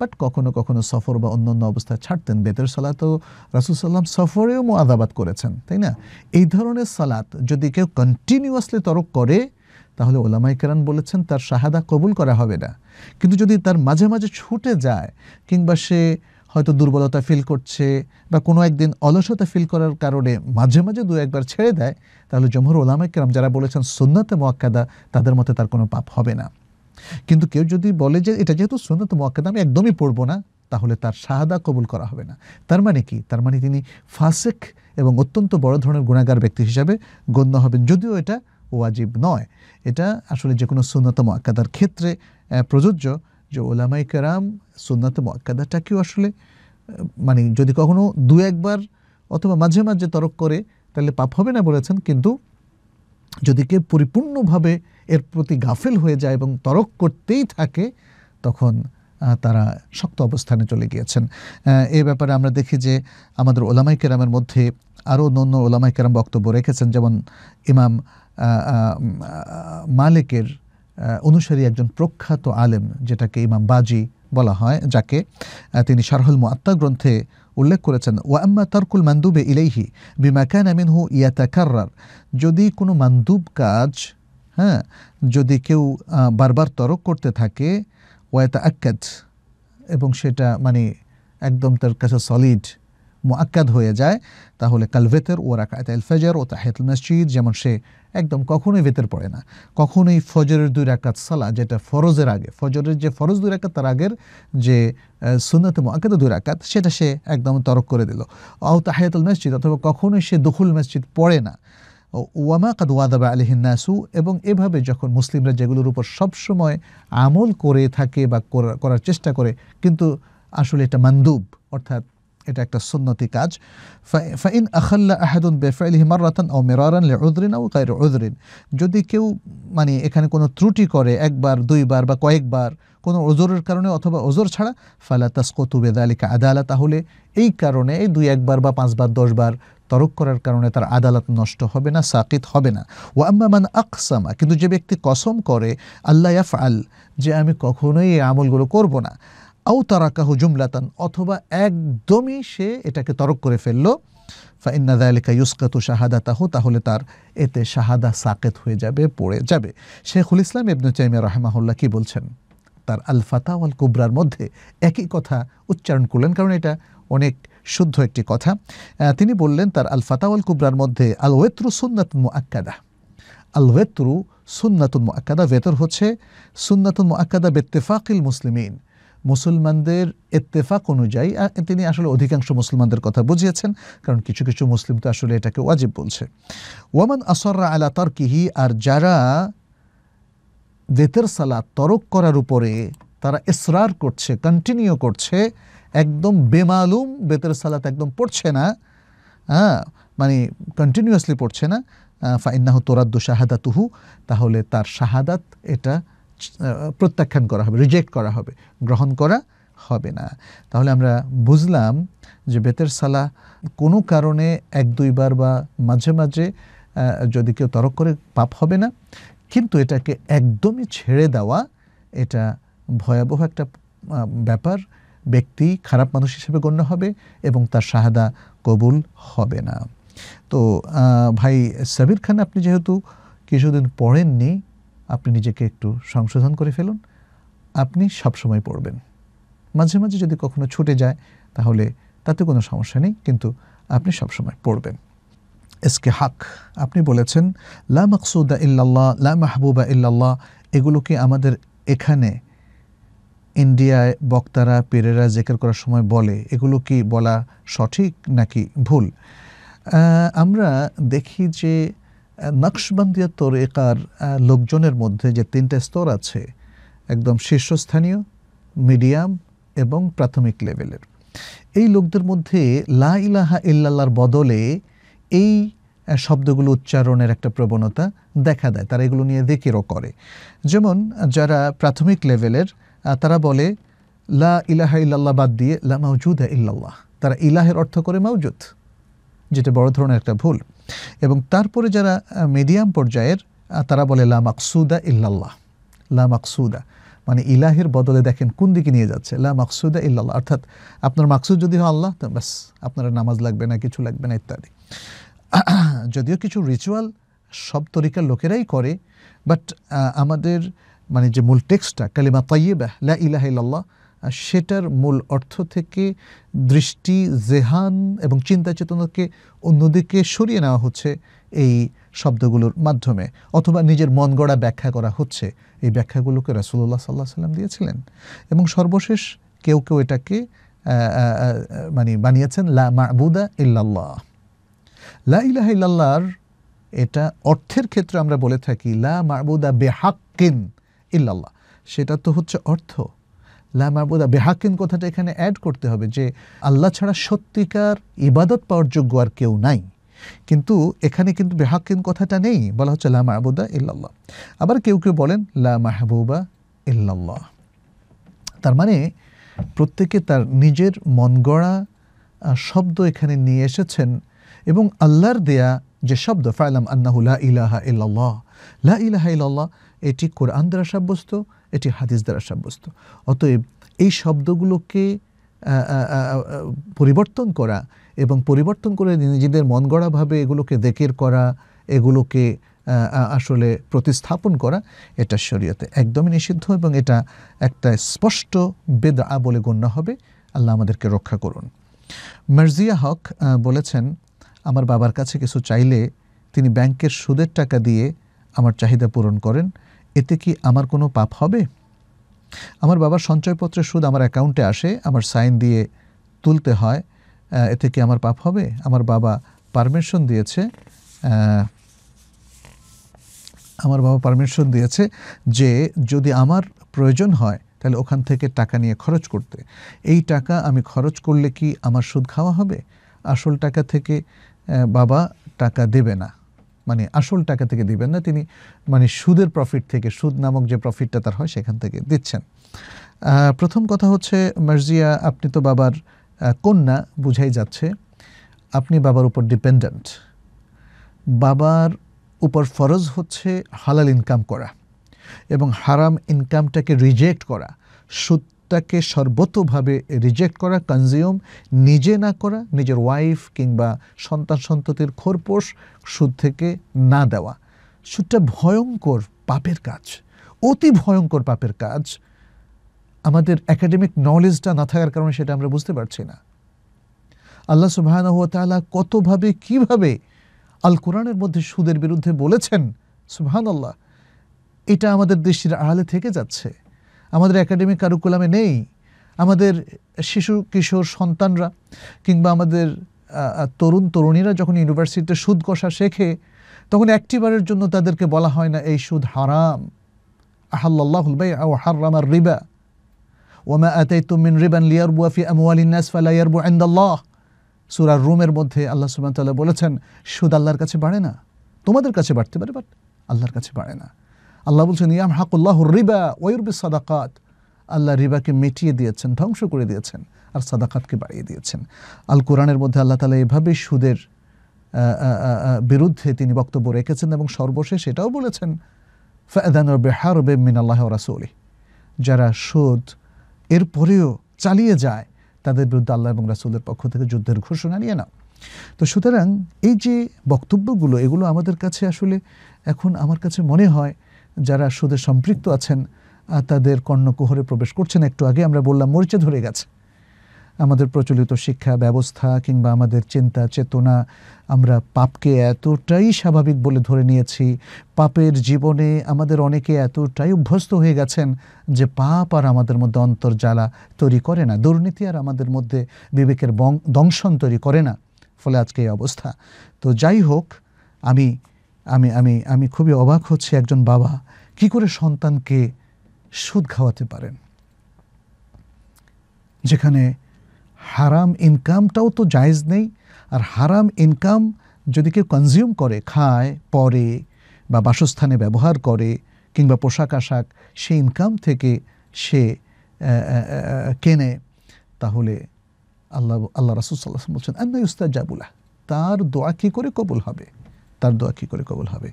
বাট কখনো কখনো সফর বা অন্য অন্য অবস্থায় ছাড়তেন। বেতের সালাত তো রাসুল সাল্লাম সফরেও মোয়াদাবাদ করেছেন, তাই না? এই ধরনের সালাত যদি কেউ কন্টিনিউয়াসলি তরক করে তাহলে ওলামাই কেরান বলেছেন, তার শাহাদা কবুল করা হবে না। কিন্তু যদি তার মাঝে মাঝে ছুটে যায়, কিংবা সে হয়তো দুর্বলতা ফিল করছে, বা কোনো একদিন অলসতা ফিল করার কারণে মাঝে মাঝে দু একবার ছেড়ে দেয়, তাহলে জমহুর ওলামাইকরাম যারা বলেছেন সুন্নতে মোয়াক্কাদা তাদের মতে তার কোনো পাপ হবে না। কিন্তু কেউ যদি বলে যে এটা যেহেতু সুন্নত মোয়াক্কাদা আমি একদমই পড়ব না, তাহলে তার শাহাদা কবুল করা হবে না। তার মানে কি? তার মানে তিনি ফাসেক এবং অত্যন্ত বড় ধরনের গুণাগার ব্যক্তি হিসাবে গণ্য হবেন। যদিও এটা ওয়াজিব নয়। এটা আসলে যে কোনো সুন্নত মোয়াক্কাদার ক্ষেত্রে প্রযোজ্য যে ওলামাই কেরাম সুন্নাত মোয়াক্কাদাটাকেও আসলে মানে যদি কখনো দু একবার অথবা মাঝে মাঝে তরক করে, তাহলে পাপ হবে না বলেছেন। কিন্তু যদি কেউ পরিপূর্ণভাবে এর প্রতি গাফেল হয়ে যায় এবং তরক করতেই থাকে, তখন তারা শক্ত অবস্থানে চলে গিয়েছেন। এ ব্যাপারে আমরা দেখি যে আমাদের ওলামাই কেরামের মধ্যে আরও অন্য অন্য ওলামাই কেরাম বক্তব্য রেখেছেন। যেমন ইমাম মালিকের অনুসারী একজন প্রখ্যাত আলেম, যেটাকে ইমাম বাজি বলা হয়, যাকে তিনি শারহুল মুআত্তা গ্রন্থে উল্লেখ করেছেন ওয়াম্মা তারকুল মান্দুবে ইলেইহি বিমাকান মিনহু ইয়াতাকাররার যদি কোনো মান্দুব কাজ হ্যাঁ যদি কেউ বারবার তরক করতে থাকে ওয়াতা আক্কাদ এবং সেটা মানে একদম তার কাছে সলিড মোয়াক্কাদ হয়ে যায়, তাহলে কাল ভেতর ও রাকাত আল ফজর ও তাহেতুল মসজিদ, যেমন সে একদম কখনোই ভেতর পড়ে না। কখনোই ফজরের দুই রাকাত সালা যেটা ফরজের আগে, ফজরের যে ফরজ দুই রাকাত, তার আগের যে সুন্নত মোয়াক্কাদ দুই রাকাত, সেটা সে একদম তরক করে দিল। আও তাহিয়াতুল মসজিদ, অথবা কখনোই সে দখুল মসজিদ পড়ে না। ওয়ামা কাদ ওয়াদাবা আলহিনাসু এবং এভাবে যখন মুসলিমরা যেগুলোর উপর সবসময় আমল করে থাকে বা করার চেষ্টা করে, কিন্তু আসলে এটা মান্দুব, অর্থাৎ এটা একটা সুন্নতি কাজ। ফাইন আখাল্লা আহাদুন বেফাইলিহি মাররাতান ও মেরারান লে উদরিন ও গায়র উদরিন। যদি কেউ মানে এখানে কোনো ত্রুটি করে একবার, দুইবার বা কয়েকবার কোনো ওজোরের কারণে অথবা ওজোর ছাড়া, ফালা তাসকতু বেদালিকা আদালা। তাহলে এই কারণে এই দুই একবার বা পাঁচবার, দশবার তরক করার কারণে তার আদালত নষ্ট হবে না, সাকিত হবে না। ও আম্মামান আকসামা, কিন্তু যে ব্যক্তি কসম করে আল্লাহ আল যে আমি কখনোই এই আমলগুলো করব না। আউ তারাকাহু জুমলাতান, অথবা একদমই সে এটাকে তরক করে ফেলল ফাইন্নাদা আলিকা ইউসকাতু শাহাদাতাহু, তাহলে তার এতে শাহাদা সাকেত হয়ে যাবে, পড়ে যাবে। শেখুল ইসলাম ইবনু চাইমিয়া রহমাহুল্লাহ কি বলছেন? তার আল ফাতা আল কুবরার মধ্যে একই কথা উচ্চারণ করলেন, কারণ এটা অনেক শুদ্ধ একটি কথা। তিনি বললেন, তার আল ফাতাওয়াল কুবরার মধ্যে আল ওয়েত্রু সুন্নাতুন মুআক্কাদা। আল ওয়েত্রু সুন্নাতুন মুআক্কাদা, ভেতর হচ্ছে সুন্নাতুন মুআক্কাদা বেত্তেফাকিল মুসলিমিন। মুসলমানদের এত্তেফাক অনুযায়ী তিনি আসলে অধিকাংশ মুসলমানদের কথা বুঝিয়েছেন, কারণ কিছু কিছু মুসলিম তো আসলে এটাকে ওয়াজিব বলছে। ওয়ামান আসররা আলা তর্কিহি, আর যারা বেতের সালাত তরক করার উপরে তারা ইসরার করছে কন্টিনিউ করছে, একদম বেমালুম বেতের সালাত একদম পড়ছে না হ্যাঁ মানে কন্টিনিউয়াসলি পড়ছে না ফাইন্নাহ তোরাদ্দু শাহাদাতুহু, তাহলে তার শাহাদাত এটা প্রত্যাখ্যান করা হবে রিজেক্ট করা হবে, গ্রহণ করা হবে না। তাহলে আমরা বুঝলাম যে বেতের সালা কোনো কারণে এক দুইবার বা মাঝে মাঝে যদি কেউ তরক করে পাপ হবে না, কিন্তু এটাকে একদমই ছেড়ে দেওয়া, এটা ভয়াবহ একটা ব্যাপার। ব্যক্তি খারাপ মানুষ হিসেবে গণ্য হবে এবং তার শাহাদা কবুল হবে না। তো ভাই সাবির খান, আপনি যেহেতু কিছুদিন পড়েননি আপনি নিজেকে একটু সংশোধন করে ফেলুন। আপনি সবসময় পড়বেন। মাঝে মাঝে যদি কখনো ছুটে যায়, তাহলে তাতে কোনো সমস্যা নেই, কিন্তু আপনি সবসময় পড়বেন। এসকে হাক, আপনি বলেছেন, লা মকসুদা ইল্লাল্লাহ, লা মাহবুবা ইল্লাল্লাহ। এগুলোকে আমাদের এখানে ইন্ডিয়ায় বক্তারা, পেরেরা জেকের করার সময় বলে? এগুলো কি বলা সঠিক নাকি ভুল? আমরা দেখি যে নকশবন্দিয়া তরিকার লোকজনের মধ্যে যে তিনটে স্তর আছে, একদম শীর্ষস্থানীয়, মিডিয়াম এবং প্রাথমিক লেভেলের। এই লোকদের মধ্যে লা ইলাহা ইল্লাল্লাহর বদলে এই শব্দগুলো উচ্চারণের একটা প্রবণতা দেখা দেয়। তারা এগুলো নিয়ে দেখিরও করে। যেমন, যারা প্রাথমিক লেভেলের তারা বলে, লা ইলাহা ইল্লাল্লাহ বাদ দিয়ে, লা মাউজুদা ইল্লাল্লাহ তারা ইলাহের অর্থ করে মাউজুদ, যেটা বড় ধরনের একটা ভুল। এবং তারপরে যারা মিডিয়াম পর্যায়ের তারা বলে লা মাকসুদা ইল্লাল্লাহ। লা মাকসুদা মানে ইলাহের বদলে দেখেন কোন দিকে নিয়ে যাচ্ছে। লা মাকসুদা ইল্লাল্লাহ, অর্থাৎ আপনার মাকসুদ যদি হয় আল্লাহ, তো ব্যাস, আপনার নামাজ লাগবে না, কিছু লাগবে না, ইত্যাদি। যদিও কিছু রিচুয়াল সব তরিকার লোকেরাই করে বাট আমাদের মানে যে মূল টেক্সটটা কালিমা তাইয়েবা লা ইলাহ ইল্লাল্লাহ সেটার মূল অর্থ থেকে দৃষ্টি, জেহান এবং চিন্তা চেতনাকে অন্যদিকে সরিয়ে নেওয়া হচ্ছে এই শব্দগুলোর মাধ্যমে অথবা নিজের মন গড়া ব্যাখ্যা করা হচ্ছে। এই ব্যাখ্যাগুলোকে রাসুল্লাহ সাল্লাহ সাল্লাম দিয়েছিলেন। এবং সর্বশেষ কেউ কেউ এটাকে মানে বানিয়েছেন, লা মাহবুদা ইল্লাল্লাহ। লা ইলাহ ইল্লাল্লাহর এটা অর্থের ক্ষেত্রে আমরা বলে থাকি, লা মাহবুদা বেহাক্কিন ইল্লাল্লাহ। সেটা তো হচ্ছে অর্থ। লা মাহবুদা বেহাক্কিন কথাটা এখানে অ্যাড করতে হবে যে আল্লাহ ছাড়া সত্যিকার ইবাদত পাওয়ার যোগ্য আর কেউ নাই। কিন্তু এখানে কিন্তু বেহাক্কিন কথাটা নেই, বলা হচ্ছে লা মাহবুদা ইল্লাল্লাহ। আবার কেউ কেউ বলেন লা মাহবুবা ইল্লাল্লাহ। তার মানে প্রত্যেকে তার নিজের মন গড়া শব্দ এখানে নিয়ে এসেছেন এবং আল্লাহর দেয়া যে শব্দ ফাইলাম আন্নাহুল্লাহ ইলাহা ইল্লাল্লাহ, লা ইলাহা ইল্লাল্লাহ, এটি কোরআন দ্বারা সাব্যস্ত এটি হাদিস দ্বারা সাব্যস্ত। অতএব এই শব্দগুলোকে পরিবর্তন করা এবং পরিবর্তন করে নিজেদের মন গড়াভাবে এগুলোকে দেখের করা, এগুলোকে আসলে প্রতিস্থাপন করা, এটা শরীয়তে একদমই নিষিদ্ধ এবং এটা একটা স্পষ্ট বেদা বলে গণ্য হবে। আল্লাহ আমাদেরকে রক্ষা করুন। মার্জিয়া হক বলেছেন, আমার বাবার কাছে কিছু চাইলে তিনি ব্যাংকের সুদের টাকা দিয়ে আমার চাহিদা পূরণ করেন। এতে কি আমার কোনো পাপ হবে? আমার বাবার সঞ্চয়পত্রের সুদ আমার অ্যাকাউন্টে আসে, আমার সাইন দিয়ে তুলতে হয় এতে কি আমার পাপ হবে? আমার বাবা পারমিশন দিয়েছে আমার বাবা পারমিশন দিয়েছে যে যদি আমার প্রয়োজন হয়, তাহলে ওখান থেকে টাকা নিয়ে খরচ করতে। এই টাকা আমি খরচ করলে কি আমার সুদ খাওয়া হবে? আসল টাকা থেকে বাবা টাকা দেবে না। মানে আসল টাকা থেকে দিবেন না, তিনি মানে সুদের প্রফিট থেকে, সুদ নামক যে প্রফিটটা তার হয় সেখান থেকে দিচ্ছেন। প্রথম কথা হচ্ছে, মার্জিয়া, আপনি তো বাবার কন্যা বুঝাই যাচ্ছে, আপনি বাবার উপর ডিপেন্ডেন্ট বাবার উপর ফরজ হচ্ছে হালাল ইনকাম করা এবং হারাম ইনকামটাকে রিজেক্ট করা। সুদটাকে সর্বতভাবে রিজেক্ট করা কনজিউম নিজে না করা, নিজের ওয়াইফ কিংবা সন্তান সন্ততির খোরপোষ সুদ থেকে না দেওয়া। সুদটা ভয়ঙ্কর পাপের কাজ, অতি ভয়ঙ্কর পাপের কাজ। আমাদের একাডেমিক নলেজটা না থাকার কারণে সেটা আমরা বুঝতে পারছি না। আল্লাহ সুবাহানা হুয়া তাআলা কতভাবে, কীভাবে আল কোরআনের মধ্যে সুদের বিরুদ্ধে বলেছেন? সুবহান আল্লাহ এটা আমাদের দৃষ্টির আড়ালে থেকে যাচ্ছে। আমাদের একাডেমিক কারুকুলামে নেই। আমাদের শিশু, কিশোর সন্তানরা কিংবা আমাদের তরুণ, তরুণীরা যখন ইউনিভার্সিটিতে সুদ কষা শেখে, তখন একটিবারের জন্য তাদেরকে বলা হয় না, এই সুদ হারাম। আহাল্লাহুল বাই ও হারামার রিবা। ওমা আতাইতুম মিন রিবান লিয়ারবু ফি আমওয়ালিন নাস ফালা ইয়ারবু ইনদাল্লাহ। সূরা রুমের মধ্যে আল্লাহ ওয়া তাআলা বলেছেন, সুদ আল্লাহর কাছে বাড়ে না। তোমাদের কাছে বাড়তে পারে, বাট আল্লাহর কাছে বাড়ে না। আল্লাহ বলছেন, ইয়াম হাকুল্লাহুর রিবা ওয়ুরবি সাদাকাত। আল্লাহ রিবাকে মিটিয়ে দিয়েছেন, ধ্বংস করে দিয়েছেন আর সাদাকাতকে বাড়িয়ে দিয়েছেন। আল কোরআনের মধ্যে আল্লাহ তাআলা এভাবে সুদের বিরুদ্ধে তিনি বক্তব্য রেখেছেন এবং সর্বশেষ এটাও বলেছেন ফাদানুর বেহারবে মিনাল্লাহ রাসূলি যারা সুদ এরপরেও চালিয়ে যায়, তাদের বিরুদ্ধে আল্লাহ এবং রাসূলের পক্ষ থেকে যুদ্ধের ঘোষণা নিয়ে নাও। তো সুতরাং এই যে বক্তব্যগুলো, এগুলো আমাদের কাছে আসলে এখন আমার কাছে মনে হয় যারা সুদে সম্পৃক্ত আছেন তাদের কর্ণকুহরে প্রবেশ করছেন। একটু আগে আমরা বললাম, মরিচে ধরে গেছে। আমাদের প্রচলিত শিক্ষা ব্যবস্থা কিংবা আমাদের চিন্তা চেতনা, আমরা পাপকে এতটাই স্বাভাবিক বলে ধরে নিয়েছি, পাপের জীবনে আমাদের অনেকে এতটাই অভ্যস্ত হয়ে গেছেন যে পাপ আর আমাদের মধ্যে অন্তর্জ্বালা তৈরি করে না, দুর্নীতি আর আমাদের মধ্যে বিবেকের দংশন তৈরি করে না। ফলে আজকে এই অবস্থা। তো যাই হোক, আমি আমি আমি আমি খুবই অবাক হচ্ছি একজন বাবা কি করে সন্তানকে সুদ খাওয়াতে পারেন। যেখানে হারাম ইনকামটাও তো জায়েজ নেই, আর হারাম ইনকাম যদি কেউ কনজিউম করে, খায় পরে বা বাসস্থানে ব্যবহার করে কিংবা পোশাক আশাক, সেই ইনকাম থেকে সে কেনে, তাহলে আল্লাহ আল্লাহ রাসুল সাল্লাহ বলছেন, আন্না ইস্তাদ জাবুলা তার দোয়া কী করে কবুল হবে? তার দোয়া কী করে কবল হবে?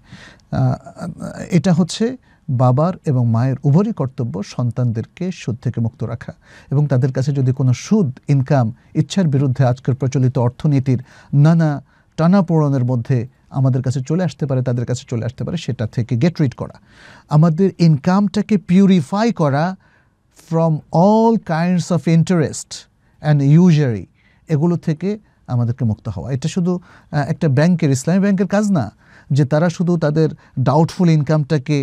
এটা হচ্ছে বাবার এবং মায়ের উভয়ই কর্তব্য সন্তানদেরকে সুদ থেকে মুক্ত রাখা এবং তাদের কাছে যদি কোনো সুদ ইনকাম ইচ্ছার বিরুদ্ধে আজকের প্রচলিত অর্থনীতির নানা টানাপোড়নের মধ্যে আমাদের কাছে চলে আসতে পারে, তাদের কাছে চলে আসতে পারে, সেটা থেকে গেট রিড করা। আমাদের ইনকামটাকে পিউরিফাই করা from all kinds of interest and usury এগুলো থেকে আমাদেরকে মুক্ত হওয়া। এটা শুধু একটা ব্যাংকের, ইসলামী ব্যাংকের কাজ না, যে তারা শুধু তাদের ডাউটফুল ইনকামটাকে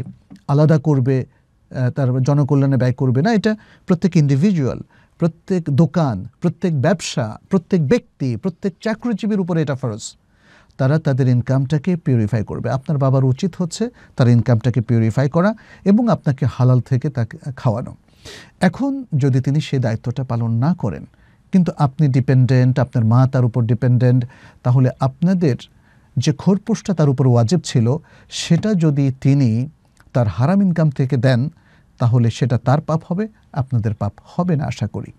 আলাদা করবে তার জনকল্যাণে ব্যয় করবে না, এটা প্রত্যেক ইন্ডিভিজুয়াল প্রত্যেক দোকান, প্রত্যেক ব্যবসা, প্রত্যেক ব্যক্তি, প্রত্যেক চাকরিজীবীর উপরে এটা ফরজ। তারা তাদের ইনকামটাকে পিউরিফাই করবে। আপনার বাবার উচিত হচ্ছে তার ইনকামটাকে পিউরিফাই করা এবং আপনাকে হালাল থেকে তাকে খাওয়ানো। এখন যদি তিনি সেই দায়িত্বটা পালন না করেন কিন্তু আপনি ডিপেন্ডেন্ট আপনার মা তার উপর ডিপেন্ডেন্ট তাহলে আপনাদের যে খোরপোশটা তার উপর ওয়াজেব ছিল, সেটা যদি তিনি তার হারাম ইনকাম থেকে দেন, তাহলে সেটা তার পাপ হবে, আপনাদের পাপ হবে না আশা করি।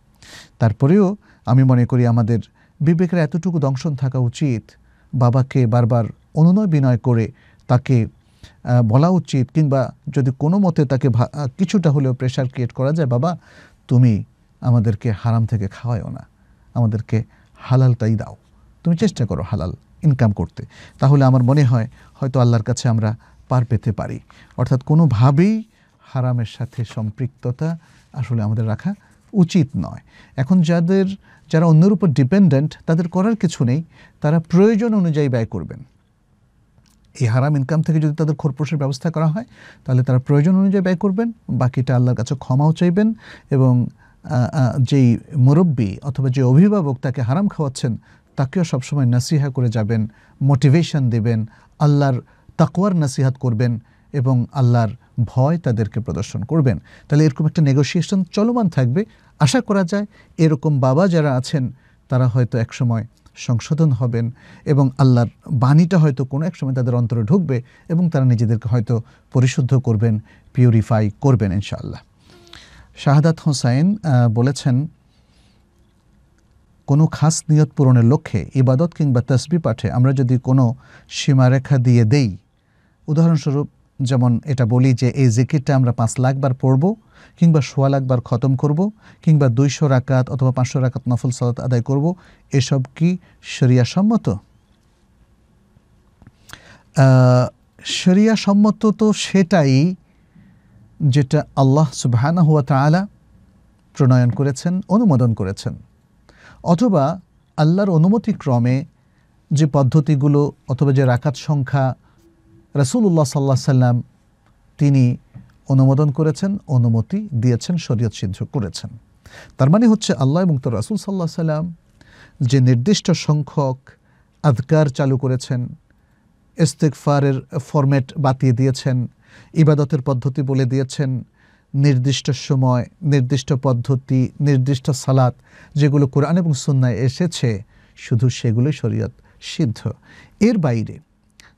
তারপরেও আমি মনে করি আমাদের বিবেকের এতটুকু দংশন থাকা উচিত, বাবাকে বারবার অনুনয় বিনয় করে তাকে বলা উচিত, কিংবা যদি কোনো মতে তাকে কিছুটা হলেও প্রেশার ক্রিয়েট করা যায়, বাবা, তুমি আমাদেরকে হারাম থেকে খাওয়ায়ও না। আমাদেরকে হালালটাই দাও। তুমি চেষ্টা করো হালাল ইনকাম করতে। তাহলে আমার মনে হয় হয়তো আল্লাহর কাছে আমরা পার পেতে পারি। অর্থাৎ কোনোভাবেই হারামের সাথে সম্পৃক্ততা আসলে আমাদের রাখা উচিত নয়। এখন যাদের, যারা অন্যের উপর ডিপেন্ডেন্ট তাদের করার কিছু নেই। তারা প্রয়োজন অনুযায়ী ব্যয় করবেন। এই হারাম ইনকাম থেকে যদি তাদের খোরপোশের ব্যবস্থা করা হয়, তাহলে তারা প্রয়োজন অনুযায়ী ব্যয় করবেন। বাকিটা আল্লাহর কাছে ক্ষমাও চাইবেন এবং যেই মুরব্বী অথবা যে অভিভাবক তাকে হারাম খাওয়াচ্ছেন, তাকেও সবসময় নাসিহা করে যাবেন, মোটিভেশন দেবেন, আল্লাহর তাকওয়ার নাসিহাত করবেন এবং আল্লাহর ভয় তাদেরকে প্রদর্শন করবেন। তাহলে এরকম একটা নেগোসিয়েশন চলমান থাকবে। আশা করা যায় এরকম বাবা যারা আছেন, তারা হয়তো একসময় সংশোধন হবেন এবং আল্লাহর বাণীটা হয়তো কোনো এক সময় তাদের অন্তরে ঢুকবে এবং তারা নিজেদেরকে হয়তো পরিশুদ্ধ করবেন পিউরিফাই করবেন ইনশাআল্লাহ। শাহাদাত হোসাইন বলেছেন, কোনো খাস নিয়ত পূরণের লক্ষ্যে ইবাদত কিংবা তসবি পাঠে আমরা যদি কোনো সীমারেখা দিয়ে দেই, উদাহরণস্বরূপ যেমন এটা বলি যে এই জিকিরটা আমরা পাঁচ লাখবার পড়ব কিংবা সোয়া লাখবার খতম করব কিংবা দুইশো রাকাত অথবা পাঁচশো রাকাত নফল সালাত আদায় করব, এসব কি সম্মত সম্মত তো সেটাই যেটা আল্লাহ সুবহানা হুয়া তাআলা প্রণয়ন করেছেন, অনুমোদন করেছেন। অথবা আল্লাহর অনুমতিক্রমে যে পদ্ধতিগুলো অথবা যে রাকাত সংখ্যা রসুল্লাহ সাল্লাহ সাল্লাম তিনি অনুমোদন করেছেন, অনুমতি দিয়েছেন, শরীয়ত সিদ্ধ করেছেন। তার মানে হচ্ছে আল্লাহ এবং তো রাসুল সাল্লাহ সাল্লাম যে নির্দিষ্ট সংখ্যক আধকার চালু করেছেন ইস্তেকফারের ফরম্যাট বাতিয়ে দিয়েছেন ইবাদতের পদ্ধতি বলে দিয়েছেন, নির্দিষ্ট সময়, নির্দিষ্ট পদ্ধতি, নির্দিষ্ট সালাত, যেগুলো কোরআন এবং সুন্নায় এসেছে, শুধু সেগুলোই শরীয়ত সিদ্ধ। এর বাইরে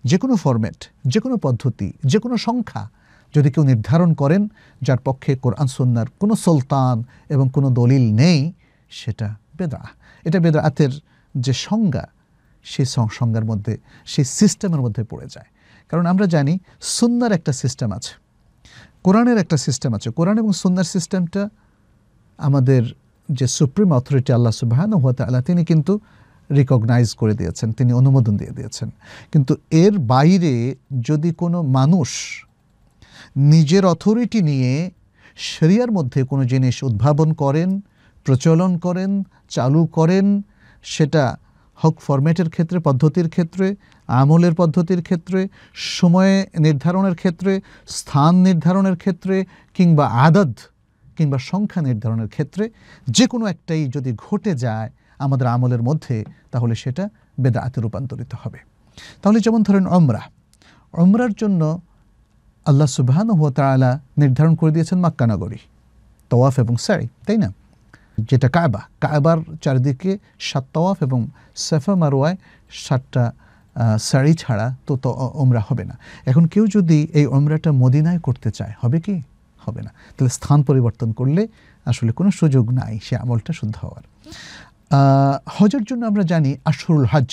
যে কোনো ফরম্যাট যে কোনো পদ্ধতি যে কোনো সংখ্যা যদি কেউ নির্ধারণ করেন, যার পক্ষে কোরআন, সুন্নার কোনো সুলতান এবং কোনো দলিল নেই, সেটা বেদা এটা বেদাতের যে সংজ্ঞা, সেই সংজ্ঞার মধ্যে, সেই সিস্টেমের মধ্যে পড়ে যায়। কারণ আমরা জানি সুন্নার একটা সিস্টেম আছে। কোরআনের একটা সিস্টেম আছে। কোরআন এবং সুন্নার সিস্টেমটা আমাদের যে সুপ্রিম অথরিটি আল্লাহ সুবাহান হাত আল্লাহ তিনি কিন্তু রিকগনাইজ করে দিয়েছেন, তিনি অনুমোদন দিয়ে দিয়েছেন। কিন্তু এর বাইরে যদি কোনো মানুষ নিজের অথরিটি নিয়ে শরিয়ার মধ্যে কোনো জিনিস উদ্ভাবন করেন, প্রচলন করেন, চালু করেন, সেটা হক ফরম্যাটের ক্ষেত্রে, পদ্ধতির ক্ষেত্রে, আমলের পদ্ধতির ক্ষেত্রে, সময় নির্ধারণের ক্ষেত্রে, স্থান নির্ধারণের ক্ষেত্রে কিংবা আদদ কিংবা সংখ্যা নির্ধারণের ক্ষেত্রে যে কোনো একটাই যদি ঘটে যায় আমাদের আমলের মধ্যে, তাহলে সেটা বেদাতে রূপান্তরিত হবে। তাহলে যেমন ধরেন অমরা অমরার জন্য আল্লাহ সুবহান তাআলা নির্ধারণ করে দিয়েছেন মাক্কানগরী তওয়াফ এবং সাই তাই না? যেটা কায়বা কায়বার চারিদিকে সাত তওয়াফ এবং সাফা মারোয়ায় সাতটা শাড়ি ছাড়া তো তো ওমরা হবে না। এখন কেউ যদি এই ওমরাটা মদিনায় করতে চায়, হবে কি? হবে না। তাহলে স্থান পরিবর্তন করলে আসলে কোনো সুযোগ নাই সে আমলটা শুদ্ধ হওয়ার। হজের জন্য আমরা জানি আশরুল হজ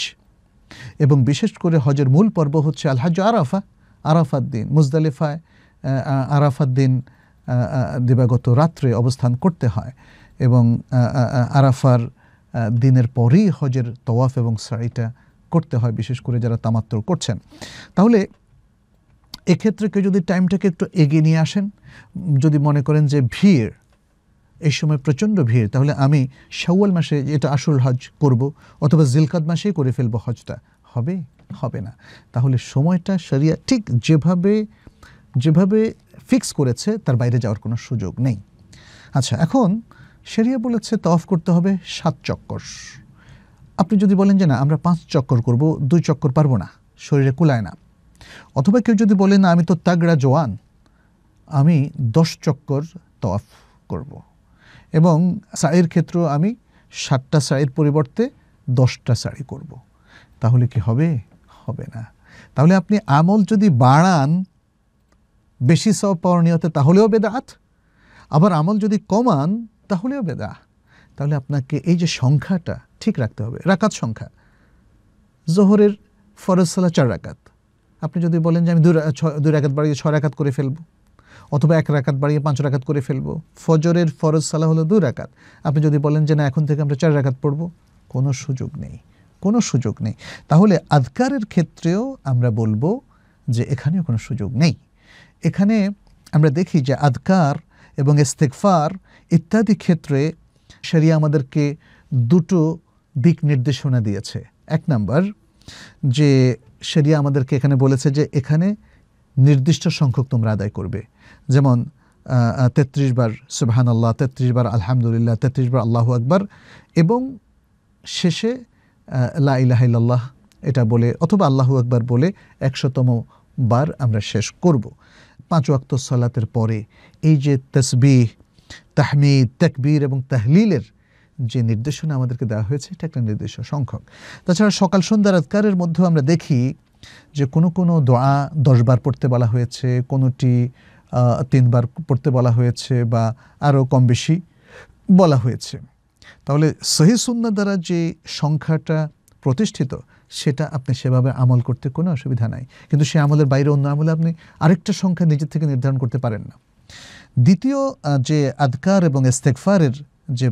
এবং বিশেষ করে হজের মূল পর্ব হচ্ছে আল হজ আরাফা, আরাফাত দিন। মুজদালিফায় আরাফাত দিন দিবাগত রাত্রে অবস্থান করতে হয়। এবং আরাফার দিনের পরেই হজের তওয়াফ এবং সাইটা করতে হয়, বিশেষ করে যারা তামাত্তর করছেন। তাহলে এক্ষেত্রে কেউ যদি টাইমটাকে একটু এগিয়ে নিয়ে আসেন, যদি মনে করেন যে ভিড়, এই সময় প্রচণ্ড ভিড়, তাহলে আমি শাওয়াল মাসে এটা আসল হজ করব অথবা জিলকাদ মাসেই করে ফেলব হজটা। হবে? হবে না। তাহলে সময়টা সারিয়া ঠিক যেভাবে যেভাবে ফিক্স করেছে, তার বাইরে যাওয়ার কোনো সুযোগ নেই। আচ্ছা এখন শরিয়া বলেছে তফ করতে হবে সাত চক্কর। আপনি যদি বলেন যে না, আমরা পাঁচ চক্কর করব, দুই চক্কর পারব না, শরীরে কুলায় না। অথবা কেউ যদি বলে না, আমি তো তাগড়া জোয়ান আমি দশ চক্কর তফ করব। এবং শাড়ির ক্ষেত্রেও আমি সাতটা শাড়ির পরিবর্তে দশটা শাড়ি করব। তাহলে কি হবে? হবে না। তাহলে আপনি আমল যদি বাড়ান, বেশি সব পাওয়ার নিয়তে তাহলেও বেদাত। আবার আমল যদি কমান তাহলেও বেদা। তাহলে আপনাকে এই যে সংখ্যাটা ঠিক রাখতে হবে। রাকাত সংখ্যা। জোহরের ফরজ সালা চার রাকাত। আপনি যদি বলেন যে আমি দুই রাকাত বাড়িয়ে ছয় রাকাত করে ফেলব, অথবা এক রাকাত বাড়িয়ে পাঁচ রাকাত করে ফেলব, ফজরের ফরজ সালা হলো দুই রাকাত। আপনি যদি বলেন যে না, এখন থেকে আমরা চার রাকাত পড়ব, কোনো সুযোগ নেই, কোনো সুযোগ নেই। তাহলে আদকারের ক্ষেত্রেও আমরা বলব যে এখানেও কোনো সুযোগ নেই। এখানে আমরা দেখি যে আদকার এবং ইস্তেকফার ইত্যাদি ক্ষেত্রে শরিয়া আমাদেরকে দুটো দিক নির্দেশনা দিয়েছে। এক নাম্বার, যে শরিয়া আমাদেরকে এখানে বলেছে যে এখানে নির্দিষ্ট সংখ্যক তোমরা আদায় করবে। যেমন তেত্রিশ বার সুবাহান আল্লাহ তেত্রিশ বার আলহামদুলিল্লাহ, তেত্রিশ বার আল্লাহু আকবার এবং শেষে লা ইলাহা ইল্লাল্লাহ এটা বলে অথবা আল্লাহু আকবার বলে একশোতম বার আমরা শেষ করব। পাঁচ ওয়াক্ত সলাতের পরে এই যে তসবিহ তাহমিদ, তাকবীর এবং তাহলিলের যে নির্দেশনা আমাদেরকে দেওয়া হয়েছে, এটা একটা নির্দিষ্ট সংখ্যক। তাছাড়া সকাল সন্ধ্যার আজকারের মধ্যেও আমরা দেখি যে কোনো কোনো দোয়া দশবার পড়তে বলা হয়েছে, কোনোটি তিনবার পড়তে বলা হয়েছে বা আরও কম বেশি বলা হয়েছে। তাহলে সহি সুন্না দ্বারা যে সংখ্যাটা প্রতিষ্ঠিত, সেটা আপনি সেভাবে আমল করতে কোনো অসুবিধা নাই। কিন্তু সে আমলের বাইরে অন্য আমলে আপনি আরেকটা সংখ্যা নিজের থেকে নির্ধারণ করতে পারেন না। দ্বিতীয় যে আদকার এবং ইস্তেকফারের যে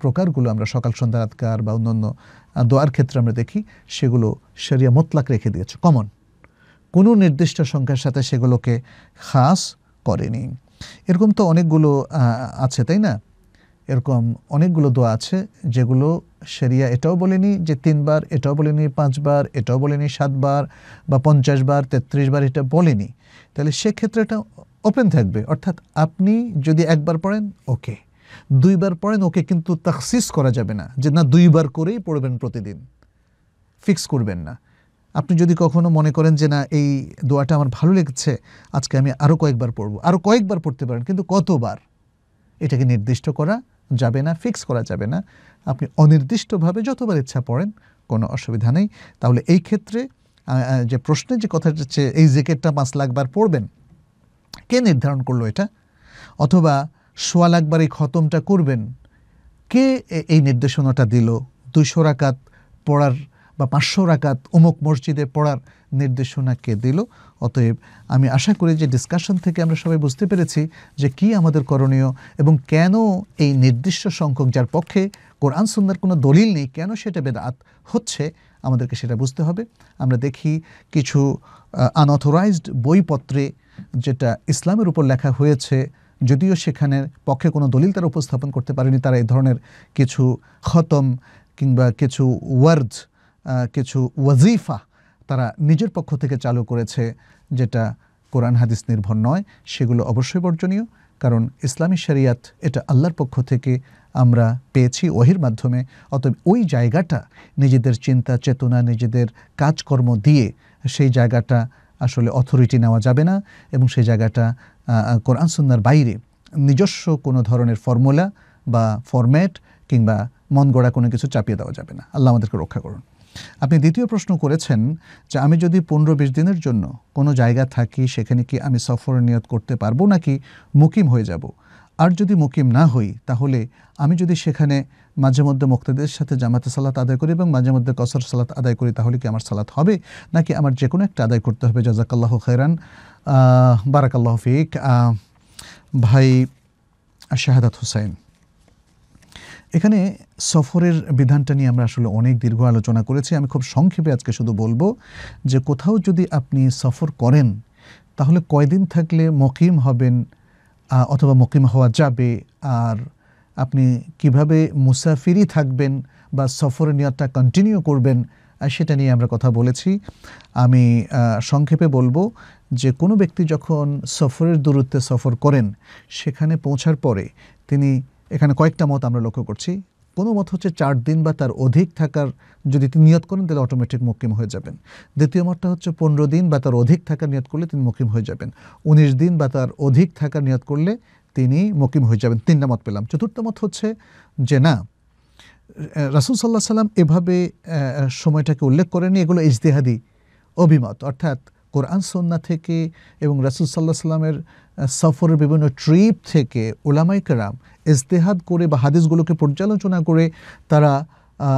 প্রকারগুলো আমরা সকাল সন্ধ্যার আদকার বা অন্যান্য দোয়ার ক্ষেত্রে আমরা দেখি, সেগুলো সেরিয়া মোতলাক রেখে দিয়েছে। কমন। কোনো নির্দিষ্ট সংখ্যার সাথে সেগুলোকে খাস করেনি। এরকম তো অনেকগুলো আছে, তাই না? এরকম অনেকগুলো দোয়া আছে, যেগুলো সেরিয়া এটাও বলেনি যে তিনবার, এটাও বলেনি পাঁচবার, এটাও বলেনি সাতবার বা পঞ্চাশ বার, তেত্রিশ বার এটা বলেনি। তাহলে সেক্ষেত্রে এটা ওপেন থাকবে। অর্থাৎ আপনি যদি একবার পড়েন ওকে দুইবার পড়েন ওকে কিন্তু তাকসিস করা যাবে না যে না, দুইবার করেই পড়বেন প্রতিদিন। ফিক্স করবেন না। আপনি যদি কখনো মনে করেন যে না, এই দোয়াটা আমার ভালো লেগেছে, আজকে আমি আরও কয়েকবার পড়ব। আরও কয়েকবার পড়তে পারেন, কিন্তু কতবার? এটাকে নির্দিষ্ট করা যাবে না, ফিক্স করা যাবে না। আপনি অনির্দিষ্টভাবে যতবার ইচ্ছা পড়েন, কোনো অসুবিধা নেই। তাহলে এই ক্ষেত্রে যে প্রশ্নের যে কথাটা হচ্ছে, এই জেকেটটা পাঁচ লাখবার পড়বেন কে নির্ধারণ করল এটা? অথবা সোয়া লাখবার এই খতমটা করবেন? কে এই নির্দেশনাটা দিল? দুইশো রাকাত পড়ার বা পাঁচশো রাকাত অমুক মসজিদে পড়ার নির্দেশনা কে দিল? অতএব আমি আশা করি যে ডিসকাশন থেকে আমরা সবাই বুঝতে পেরেছি যে কি আমাদের করণীয় এবং কেন এই নির্দিষ্ট সংখ্যক যার পক্ষে কোরআন সুন্দর কোনো দলিল নেই, কেন সেটা বেদাত হচ্ছে, আমাদেরকে সেটা বুঝতে হবে। আমরা দেখি কিছু আনঅথরাইজড বইপত্রে যেটা ইসলামের উপর লেখা হয়েছে, যদিও সেখানে পক্ষে কোনো দলিল তারা উপস্থাপন করতে পারেনি, তারা এই ধরনের কিছু খতম কিংবা কিছু ওয়ার্ড কিছু ওয়াজিফা তারা নিজের পক্ষ থেকে চালু করেছে, যেটা কোরআন হাদিস নির্ভর নয়। সেগুলো অবশ্যই বর্জনীয়, কারণ ইসলামী শরিয়াত এটা আল্লাহর পক্ষ থেকে আমরা পেয়েছি ওহির মাধ্যমে। অতএব ওই জায়গাটা নিজেদের চিন্তা, চেতনা, নিজেদের কাজকর্ম দিয়ে সেই জায়গাটা আসলে অথরিটি নেওয়া যাবে না এবং সেই জায়গাটা কোরআন সুন্নার বাইরে নিজস্ব কোনো ধরনের ফর্মুলা বা ফরম্যাট কিংবা মন গড়া কোনো কিছু চাপিয়ে দেওয়া যাবে না। আল্লাহ আমাদেরকে রক্ষা করুন। আপনি দ্বিতীয় প্রশ্ন করেছেন যে আমি যদি পনেরো বিশ দিনের জন্য কোনো জায়গা থাকি, সেখানে কি আমি সফরের নিয়ত করতে পারব নাকি মুকিম হয়ে যাব? আর যদি মুকিম না হই, তাহলে আমি যদি সেখানে মাঝে মধ্যে মুক্তাদের সাথে জামাতে সালাত আদায় করি এবং মাঝে মধ্যে কসর সালাত আদায় করি, তাহলে কি আমার সালাত হবে? নাকি আমার যে কোনো একটা আদায় করতে হবে? জাজাকাল্লাহ খৈরান বারাকাল্লাহ ফিক। ভাই শাহাদাত হুসাইন। এখানে সফরের বিধানটা নিয়ে আমরা আসলে অনেক দীর্ঘ আলোচনা করেছি। আমি খুব সংক্ষেপে আজকে শুধু বলব যে কোথাও যদি আপনি সফর করেন, তাহলে কয়দিন থাকলে মকিম হবেন অথবা মুকিম হওয়া যাবে। আর আপনি কীভাবে মুসাফিরি থাকবেন বা সফরের নিয়তটা কন্টিনিউ করবেন সেটা নিয়ে আমরা কথা বলেছি। আমি সংক্ষেপে বলব যে কোনো ব্যক্তি যখন সফরের দূরত্বে সফর করেন, সেখানে পৌঁছার পরে তিনি এখানে কয়েকটা মত আমরা লক্ষ্য করছি। কোনো মত হচ্ছে চার দিন বা তার অধিক থাকার যদি তিনি নিয়ত করেন, তাহলে অটোমেটিক মুকিম হয়ে যাবেন। দ্বিতীয় মতটা হচ্ছে পনেরো দিন বা তার অধিক থাকার নিয়ত করলে তিনি মুকিম হয়ে যাবেন। উনিশ দিন বা তার অধিক থাকার নিয়ত করলে তিনি মুকিম হয়ে যাবেন। তিনটা মত পেলাম। চতুর্থ মত হচ্ছে যে না রাসুল সাল্লাহ সাল্লাম এভাবে সময়টাকে উল্লেখ করেনি এগুলো ইজতেহাদি অভিমত। অর্থাৎ কোরআন সন্না থেকে এবং রাসুল সাল্লাহ সাল্লামের সফরের বিভিন্ন ট্রিপ থেকে ওলামাই কেরাম ইজতেহাদ করে বা হাদিসগুলোকে পর্যালোচনা করে তারা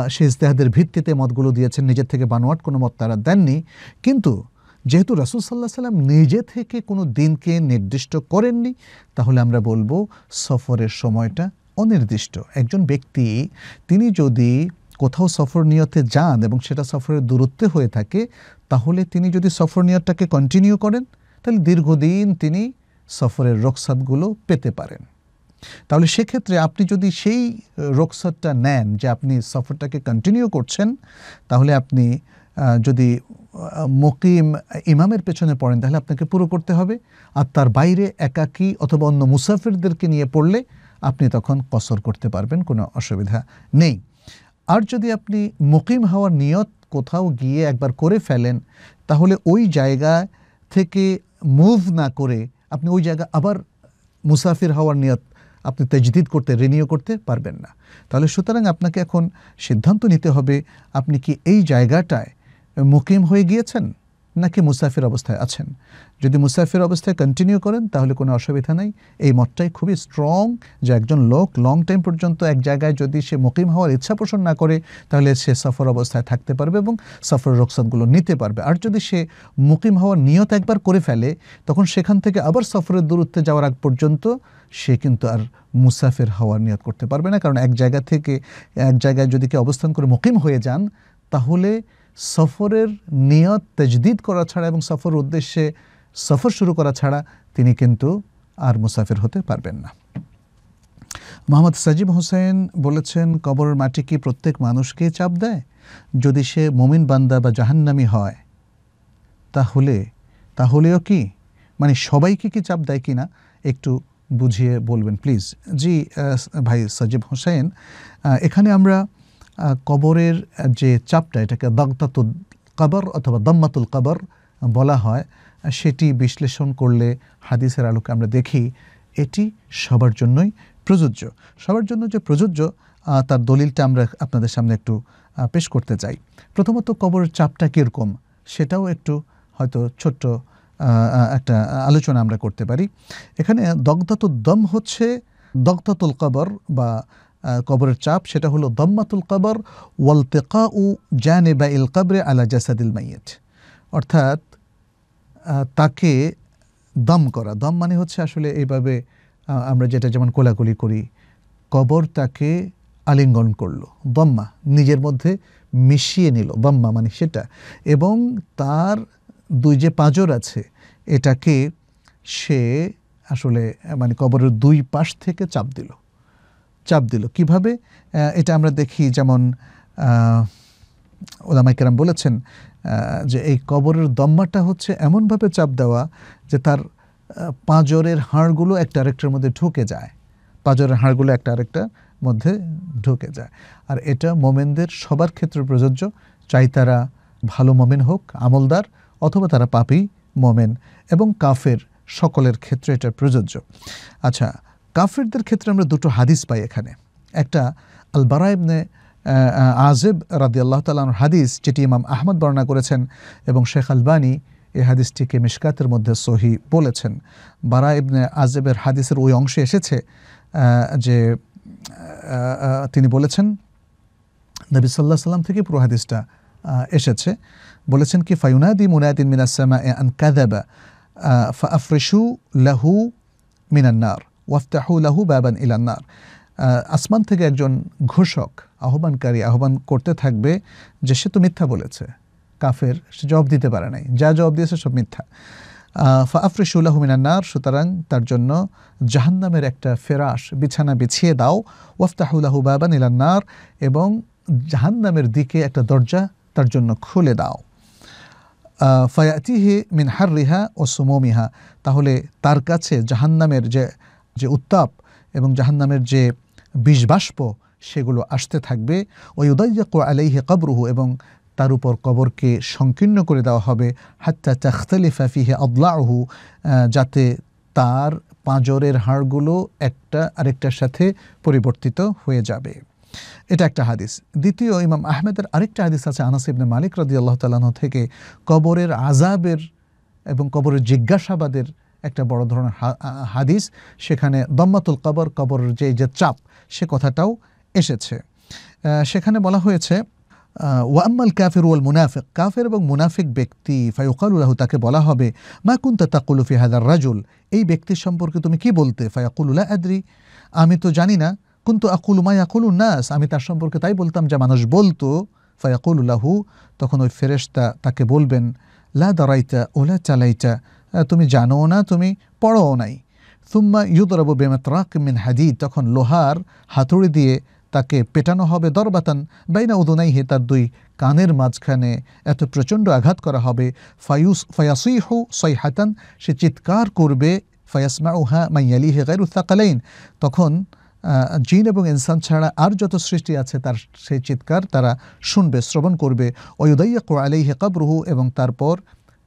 সেই ইজতেহাদের ভিত্তিতে মতগুলো দিয়েছেন। নিজের থেকে বানোয়াট কোনো মত তারা দেননি। কিন্তু যেহেতু রাসুল সাল্লাহ সাল্লাম নিজে থেকে কোনো দিনকে নির্দিষ্ট করেননি, তাহলে আমরা বলব সফরের সময়টা অনির্দিষ্ট। একজন ব্যক্তি, তিনি যদি কোথাও সফর নিয়তে যান এবং সেটা সফরের দূরত্বে হয়ে থাকে, তাহলে তিনি যদি সফর নিয়তটাকে কন্টিনিউ করেন, তাহলে দীর্ঘদিন তিনি সফরের রোকসাতগুলো পেতে পারেন। তাহলে সেক্ষেত্রে আপনি যদি সেই রোকসাতটা নেন যে আপনি সফরটাকে কন্টিনিউ করছেন, তাহলে আপনি যদি মকিম ইমামের পেছনে পড়েন, তাহলে আপনাকে পুরো করতে হবে। আর তার বাইরে একাকী অথবা অন্য মুসাফিরদেরকে নিয়ে পড়লে আপনি তখন কসর করতে পারবেন, কোনো অসুবিধা নেই। আর যদি আপনি মকিম হওয়ার নিয়ত কোথাও গিয়ে একবার করে ফেলেন, তাহলে ওই জায়গা থেকে মুভ না করে আপনি ওই জায়গা আবার মুসাফির হওয়ার নিয়ত আপনি তেজদিদ করতে রিনিউ করতে পারবেন না। তাহলে সুতরাং আপনাকে এখন সিদ্ধান্ত নিতে হবে, আপনি কি এই জায়গাটায় মুকিম হয়ে গিয়েছেন? নাকি মুসাফির অবস্থায় আছেন? যদি মুসাফির অবস্থায় কন্টিনিউ করেন, তাহলে কোনো অসুবিধা নাই। এই মতটাই খুবই স্ট্রং যে একজন লোক লং টাইম পর্যন্ত এক জায়গায় যদি সে মুকিম হওয়ার ইচ্ছা পোষণ না করে, তাহলে সে সফর অবস্থায় থাকতে পারবে এবং সফরের রোকসাতগুলো নিতে পারবে। আর যদি সে মুকিম হওয়ার নিয়ত একবার করে ফেলে, তখন সেখান থেকে আবার সফরের দূরত্বে যাওয়ার আগ পর্যন্ত সে কিন্তু আর মুসাফির হওয়ার নিয়ত করতে পারবে না। কারণ এক জায়গা থেকে এক জায়গায় যদি কেউ অবস্থান করে মুকিম হয়ে যান, তাহলে সফরের নিয়ত তেজদিদ করা ছাড়া এবং সফর উদ্দেশ্যে সফর শুরু করা ছাড়া তিনি কিন্তু আর মুসাফির হতে পারবেন না। মোহাম্মদ সাজিব হোসেন বলেছেন, কবরের মাটি কি প্রত্যেক মানুষকে চাপ দেয়? যদি সে মমিন বান্দা বা জাহান্নামি হয়, তাহলে, তাহলেও কি? মানে সবাইকে কি চাপ দেয় কি না একটু বুঝিয়ে বলবেন, প্লিজ। জি ভাই সাজিব হোসেন এখানে আমরা কবরের যে চাপটা, এটাকে দাগতাতুল কাবর অথবা দম্মাতুল কাবর বলা হয়, সেটি বিশ্লেষণ করলে হাদিসের আলোকে আমরা দেখি এটি সবার জন্যই প্রযোজ্য। সবার জন্য যে প্রযোজ্য তার দলিলটা আমরা আপনাদের সামনে একটু পেশ করতে চাই। প্রথমত কবরের চাপটা কীরকম, সেটাও একটু হয়তো ছোট্ট একটা আলোচনা আমরা করতে পারি। এখানে দগ্ধাতুল দম হচ্ছে দগ্ধাতুল কবর বা কবরের চাপ, সেটা হলো দম্মাতুল কবর ওয়ালতেকা উ জানে বা ইল কবরে আলা জাসাদিল মাইয়েত। অর্থাৎ তাকে দম করা। দম মানে হচ্ছে আসলে এইভাবে আমরা যেটা যেমন কোলাকুলি করি, কবর তাকে আলিঙ্গন করল, দম্মা, নিজের মধ্যে মিশিয়ে নিল, দম্মা মানে সেটা। এবং তার দুই যে পাঁজর আছে, এটাকে সে আসলে মানে কবরের দুই পাশ থেকে চাপ দিল। চাপ দিল। কীভাবে? এটা আমরা দেখি যেমন ওলামাই কেরাম বলেছেন যে এই কবরের দম্মাটা হচ্ছে এমনভাবে চাপ দেওয়া যে তার পাঁজরের হাড়গুলো একটা আরেকটার মধ্যে ঢুকে যায়। পাঁজরের হাড়গুলো একটা আরেকটার মধ্যে ঢুকে যায়। আর এটা মোমেনদের সবার ক্ষেত্রে প্রযোজ্য। চাই তারা ভালো মোমেন হোক, আমলদার, অথবা তারা পাপি মোমেন এবং কাফের সকলের ক্ষেত্রে এটা প্রযোজ্য। আচ্ছা কাফেরদের ক্ষেত্রে আমরা দুটো হাদিস পাই এখানে। একটা আল বারাইবনে আজেব রাদি আল্লাহ তালার হাদিস, যেটি ইমাম আহমদ বর্ণনা করেছেন এবং শেখ আলবানী এই হাদিসটিকে মিশকাতের মধ্যে সহি বলেছেন। বারা ইবনে আজেবের হাদিসের ওই অংশে এসেছে যে তিনি বলেছেন, নবী সাল্লাহ সাল্লাম থেকে পুরো হাদিসটা এসেছে। বলেছেন কি, ফায়ুনাদি মুনাদিন মিনাসমা আন কাদাবা ফাফরিসু লাহু মিনান্নার ওয়াফতাহু লাহু বাবান ইলান্নার আসমান থেকে একজন ঘোষক, আহ্বানকারী আহ্বান করতে থাকবে যে সে তো মিথ্যা বলেছে। কাফের সে জবাব দিতে পারে নাই। যা জবাব দিয়েছে সব মিথ্যা। ফাফরিসুল্লাহ মিনান্নার সুতরাং তার জন্য জাহান্নামের একটা ফেরাস বিছানা বিছিয়ে দাও। ওয়াফতাহুল্লাহু বাবান ইলান্নার এবং জাহান্নামের দিকে একটা দরজা তার জন্য খুলে দাও। ফায়াতিহে মিন হার রিহা ও সুমোমিহা। তাহলে তার কাছে জাহান্নামের যে যে উত্তাপ এবং জাহান্নামের যে বিষবাষ্প, সেগুলো আসতে থাকবে। ওই উদয়ক আলাইহে কবরুহু এবং তার উপর কবরকে সংকীর্ণ করে দেওয়া হবে। হাত্তা চাখতালিফা ফিহে আদলাহু যাতে তার পাঁজরের হাড়গুলো একটা আরেকটার সাথে পরিবর্তিত হয়ে যাবে। এটা একটা হাদিস। দ্বিতীয়, ইমাম আহমেদের আরেকটা হাদিস আছে আনাস ইবনে মালিক রাদি আল্লাহ তালাহ থেকে কবরের আজাবের এবং কবরের জিজ্ঞাসাবাদের একটা বড় ধরনের হাদিস, সেখানে দম্মাতুল কবর কবরের যে যে চাপ, সে কথাটাও এসেছে। সেখানে বলা হয়েছে ওয়াম্মাল কাফের ওয়াল মুনাফিক, কাফের এবং মুনাফিক ব্যক্তি ফাইকালুল্লাহ তাকে বলা হবে, মা কুন্তা তাকুলুফি হাদার রাজুল, এই ব্যক্তির সম্পর্কে তুমি কি বলতে? ফায়াকুলুল্লাহ আদ্রি, আমি তো জানি না, কিন্তু আকুল মাই আকুল নাস, আমি তার সম্পর্কে তাই বলতাম যে মানুষ বলতো ফায়াকুল্লাহু তখন ওই ফেরেস্তা তাকে বলবেন, লা দাঁড়াইতা ওলা চালাইতা তুমি জানোও না, তুমি পড়োও নাই। সুম্মা ইউদরবু বেমাত্রাক মিন হাদিদ, তখন লোহার হাতুড়ি দিয়ে তাকে পেটানো হবে দরবাতান, বাইনা উদুনাইহে, তার দুই কানের মাঝখানে এত প্রচণ্ড আঘাত করা হবে। ফায়ুস ফায়াসিহু সৈহাতান সে চিৎকার করবে ফায়াসমা উহা মাইয়ালিহে গাইরু তাকালাইন তখন জিন এবং ইনসান ছাড়া আর যত সৃষ্টি আছে, তার সেই চিৎকার তারা শুনবে, শ্রবণ করবে। ওয়ুদাইয়া আলাইহে কাবরুহু, এবং তারপর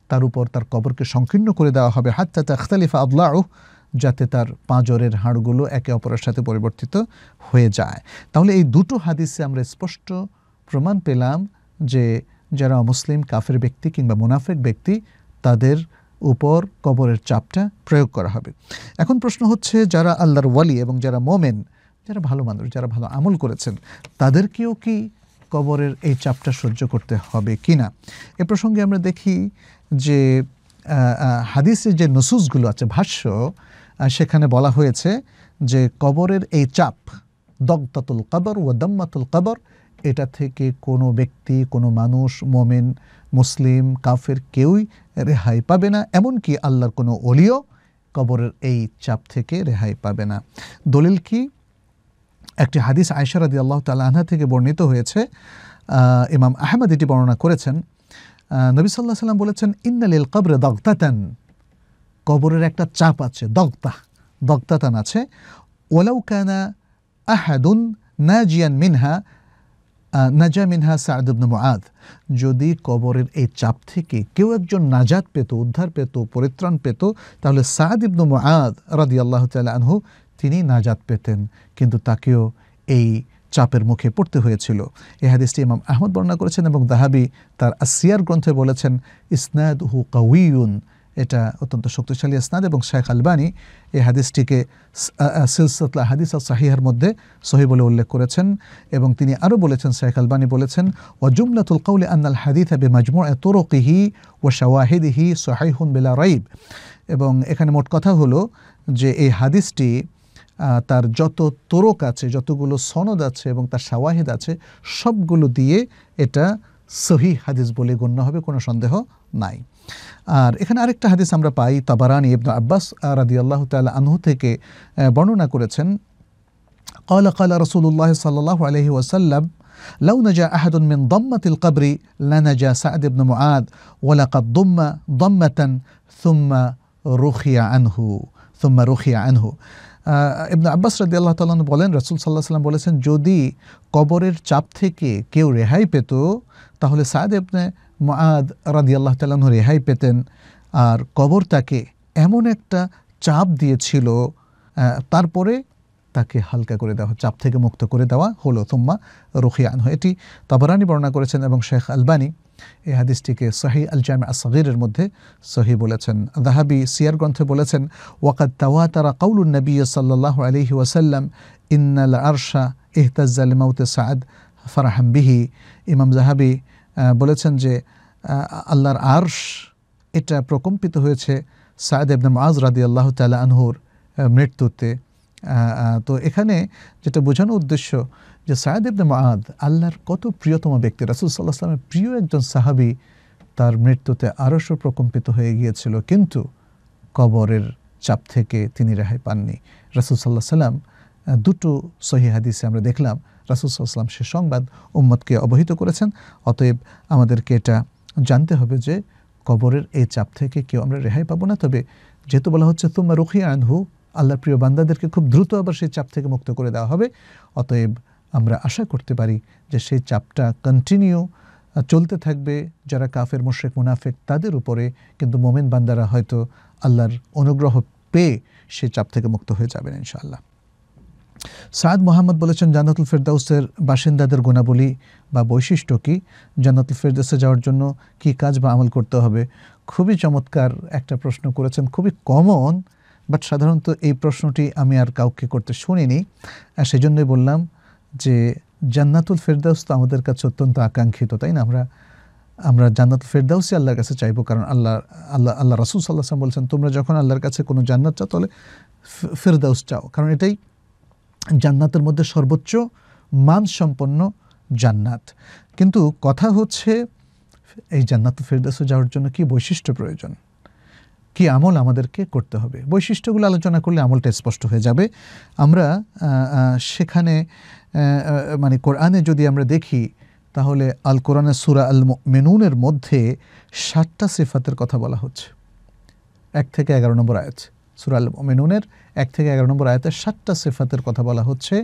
তার উপর তার কবরকে সংকীর্ণ করে দেওয়া হবে। হাত্তা তাখতালিফা আদলাউ, যাতে তার পাঁজরের হাড়গুলো একে অপরের সাথে পরিবর্তিত হয়ে যায়। তাহলে এই দুটো হাদিসে আমরা স্পষ্ট প্রমাণ পেলাম যে যারা মুসলিম কাফের ব্যক্তি কিংবা মুনাফেক ব্যক্তি, তাদের উপর কবরের চাপটা প্রয়োগ করা হবে। এখন প্রশ্ন হচ্ছে, যারা আল্লাহর ওয়ালি এবং যারা মোমেন, যারা ভালো মানুষ, যারা ভালো আমল করেছেন, তাদেরকেও কি কবরের এই চাপটা সহ্য করতে হবে কি না এ প্রসঙ্গে আমরা দেখি যে হাদিসের যে নসুসগুলো আছে, ভাষ্য সেখানে বলা হয়েছে যে কবরের এই চাপ দগতাতুল কবর ও দম্মাতুল কবর এটা থেকে কোনো ব্যক্তি, কোনো মানুষ, মোমেন, মুসলিম, কাফের কেউই রেহাই পাবে না। এমনকি আল্লাহর কোনো অলিও কবরের এই চাপ থেকে রেহাই পাবে না। দলিল কি? একটি হাদিস আয়সারাদি আল্লাহ তাল্লাহা থেকে বর্ণিত হয়েছে। ইমাম আহমেদ এটি বর্ণনা করেছেন। নবী সাল্লাহ সাল্লাম বলেছেন, ইন্নালিল কবরে দগতাতান। কবরের একটা চাপ আছে, দগতা, দগতাতান আছে। ওলাউ কানা আহাদুন নাজিয়ান মিনহা। নাজা মিনহা সাদুবন মুআদ। যদি কবরের এই চাপ থেকে কেউ একজন নাজাত পেত, উদ্ধার পেত, পরিত্রাণ পেত, তাহলে সাদ ইবনু মুআদ রাদি আল্লাহ আনহু তিনি নাজাত পেতেন। কিন্তু তাকেও এই চাপের মুখে পড়তে হয়েছিল। এ হাদিসটি ইমাম আহমদ বর্ণনা করেছেন এবং দাহাবি তার আসিয়ার গ্রন্থে বলেছেন ইসনাদ হু কাউইউন এটা অত্যন্ত শক্তিশালী ইসনাদ এবং শেখ আলবানী এই হাদিসটিকে সিলসতলা হাদিস আর সাহিহার মধ্যে সহি বলে উল্লেখ করেছেন এবং তিনি আরও বলেছেন শেখ আলবানী বলেছেন ও জুমলাতুল কৌলে আন্নাল হাদিদ হবে মাজমু তোরকিহি ও শাওয়াহিদিহি সোহাইহুন বেলা রাইব। এবং এখানে মোট কথা হলো যে এই হাদিসটি তার যত তোরক আছে যতগুলো সনদ আছে এবং তার শাওয়াহিদ আছে সবগুলো দিয়ে এটা সহি হাদিস বলে গণ্য হবে কোনো সন্দেহ নাই আর এখানে আরেকটা হাদিস আমরা পাই তাবারানি ইবনু আব্বাস রাদি আল্লাহ তাল আনহু থেকে বর্ণনা করেছেন قال قال رسول الله صلى الله عليه وسلم لو نجا أحد من ضمة القبر لنجا سعد بن معاذ ولقد ضم ضمة ثم رخي عنه ثم رخي عنه ইবনু আব্বাস রাদি আল্লাহ তালন বলেন, রাসুল সাল্লাহ সাল্লাম বলেছেন, যদি কবরের চাপ থেকে কেউ রেহাই পেত, তাহলে সায়দ ইবনে মাদ রাদি আল্লাহ তালন রেহাই পেতেন। আর কবর তাকে এমন একটা চাপ দিয়েছিল তারপরে তাকে হালকা করে দেওয়া, চাপ থেকে মুক্ত করে দেওয়া হলো। তুম্মা রুখিয়ান এটি তাবরানি বর্ণনা করেছেন এবং শেখ আলবানী এই হাদিসটিকে সহি আল জামে আসগিরের মধ্যে সহি বলেছেন। দাহাবি সিয়ার গ্রন্থে বলেছেন, ওয়াকাদ তাওয়া তারা কাউলুন নবী সাল্লাহ আলহি ওয়াসাল্লাম, ইন্নাল আরশা ইহতাজ্জাল মাউতে সাদ ফারাহাম বিহি। ইমাম জাহাবি বলেছেন যে আল্লাহর আর্শ এটা প্রকম্পিত হয়েছে সায়দ এবনে আজ রাদি আল্লাহ তালা আনহুর মৃত্যুতে। তো এখানে যেটা বোঝানোর উদ্দেশ্য যে সায়দ ইবনে মাদ আল্লাহর কত প্রিয়তম ব্যক্তি, রাসুল সাল্লাহ সাল্লামের প্রিয় একজন সাহাবি, তার মৃত্যুতে আরশ প্রকম্পিত হয়ে গিয়েছিল। কিন্তু কবরের চাপ থেকে তিনি রেহাই পাননি। রাসুল সাল্লাহ সাল্লাম দুটো সহি হাদিসে আমরা দেখলাম, রাসুল সাল্লাম সে সংবাদ উম্মদকে অবহিত করেছেন। অতএব আমাদেরকে এটা জানতে হবে যে কবরের এই চাপ থেকে কেউ আমরা রেহাই পাবো না। তবে যেহেতু বলা হচ্ছে তোমার রুখিয়া আনহু আল্লাহর প্রিয় বান্দাদেরকে খুব দ্রুত আবার সেই চাপ থেকে মুক্ত করে দেওয়া হবে। অতএব আমরা আশা করতে পারি যে সেই চাপটা কন্টিনিউ চলতে থাকবে। যারা কাফের মোশেক মুনাফেক, তাদের উপরে কিন্তু মোমেন বান্দারা হয়তো আল্লাহর অনুগ্রহ পেয়ে সেই চাপ থেকে মুক্ত হয়ে যাবেন ইনশাআল্লাহ। সাদ মোহাম্মদ বলেছেন, জান্নাতুল ফেরদাউসের বাসিন্দাদের গুণাবলী বা বৈশিষ্ট্য কী? জান্নাতুল ফেরদাউসে যাওয়ার জন্য কি কাজ বা আমল করতে হবে? খুবই চমৎকার একটা প্রশ্ন করেছেন। খুবই কমন বাট সাধারণত এই প্রশ্নটি আমি আর কাউকে করতে শুনিনি। সেই জন্যই বললাম যে জান্নাতুল ফেরদাউস তো আমাদের কাছে অত্যন্ত আকাঙ্ক্ষিত, তাই না? আমরা আমরা জান্নাতুল ফেরদাউসই আল্লাহর কাছে চাইব, কারণ আল্লাহ আল্লাহ আল্লাহ রাসুল সাল্লাহ বলছেন, তোমরা যখন আল্লাহর কাছে কোনো জান্নাত চাও, তাহলে ফেরদাউস চাও। কারণ এটাই জান্নাতের মধ্যে সর্বোচ্চ মানসম্পন্ন জান্নাত। কিন্তু কথা হচ্ছে, এই জান্নাত ফেরদাসে যাওয়ার জন্য কি বৈশিষ্ট্য প্রয়োজন? কি আমল আমাদেরকে করতে হবে? বৈশিষ্ট্যগুলো আলোচনা করলে আমলটা স্পষ্ট হয়ে যাবে। আমরা সেখানে মানে কোরআনে যদি আমরা দেখি, তাহলে আল কোরআনের সুরা আল মেনুনের মধ্যে সাতটা সিফাতের কথা বলা হচ্ছে। এক থেকে এগারো নম্বর আয়াত, সুরা আল মেনুনের এক থেকে এগারো নম্বর আয়াতে সাতটা সেফাতের কথা বলা হচ্ছে।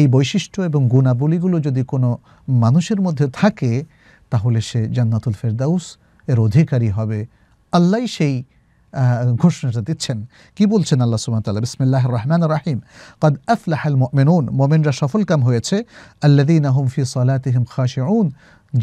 এই বৈশিষ্ট্য এবং গুণাবলীগুলো যদি কোনো মানুষের মধ্যে থাকে, তাহলে সে জান্নাতুল ফেরদাউস এর অধিকারী হবে। আল্লাহ সেই ঘোষণাটা দিচ্ছেন। কি বলছেন আল্লাহ সুমতাল্লাহ বিসমিল্লাহ রহমান রাহিম। কদ আফলাহাল মেনুন মোমেনরা সফলকাম হয়েছে। আল্লাদিন আহম ফি সলাতিহিম খাশিউন,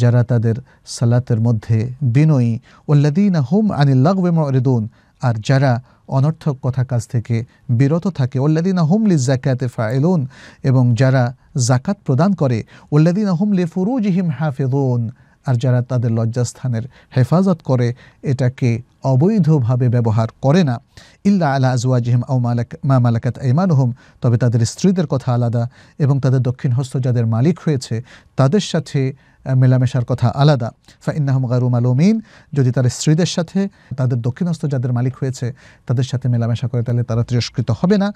যারা তাদের সালাতের মধ্যে বিনয়ী। ওল্লাদিন হুম আনিল্লাহ রিদুন আর যারা অনর্থক কথা কাজ থেকে বিরত থাকে। ওল্লাদিন হুমলি জাকাতে ফাইলুন এবং যারা জাকাত প্রদান করে। ওল্লাদিন হুমলি ফুরুজিহিম হাফেদুন আর যারা তাদের লজ্জাস্থানের হেফাজত করে এটাকে অবৈধভাবে ব্যবহার করে না। ইল্লা আলা আজওয়াজিহিম আউ মালাক, মা মালাকাত হুম তবে তাদের স্ত্রীদের কথা আলাদা এবং তাদের দক্ষিণ হস্ত যাদের মালিক হয়েছে, তাদের সাথে মেলামেশার কথা আলাদা। ফা ইন্নাহম গারু মালুমিন। যদি তার স্ত্রীদের সাথে, তাদের দক্ষিণস্থ যাদের মালিক হয়েছে, তাদের সাথে মেলামেশা করে তাহলে তারা তিরস্কৃত হবে না।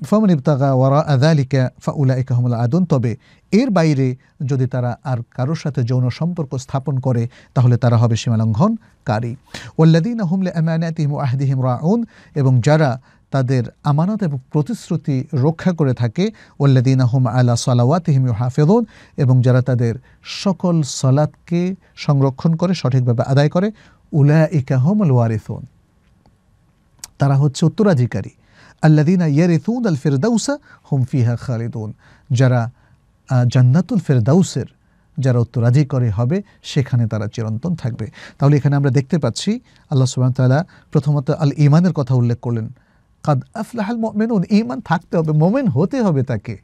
ফমন ইবতাগা ওয়ারা আদালিকা ফাউলা ইকাহমুল আদুন তবে এর বাইরে যদি তারা আর কারোর সাথে যৌন সম্পর্ক স্থাপন করে, তাহলে তারা হবে সীমালঙ্ঘনকারী। ওল্লাদিন আহমলে আমানাতিহিম আহদিহিম রাউন, এবং যারা তাদের আমানত এবং প্রতিশ্রুতি রক্ষা করে থাকে ওল্লাদিন আহম আলা সালাওয়াতিহিম হাফেদুন এবং যারা তাদের সকল সলাদকে সংরক্ষণ করে, সঠিকভাবে আদায় করে উলা ইকাহম ওয়ারিথুন তারা হচ্ছে উত্তরাধিকারী। আল্লাদিনা ইয়ারিথুন আল ফেরদাউসা হুম ফিহা খালিদুন যারা জান্নাতুল ফেরদাউসের যারা উত্তরাধিকারী হবে, সেখানে তারা চিরন্তন থাকবে। তাহলে এখানে আমরা দেখতে পাচ্ছি, আল্লাহ সুবাহতাল্লাহ প্রথমত আল ইমানের কথা উল্লেখ করলেন। কাদ আফলাহাল মেনুন ইমান থাকতে হবে, মোমেন হতে হবে তাকে।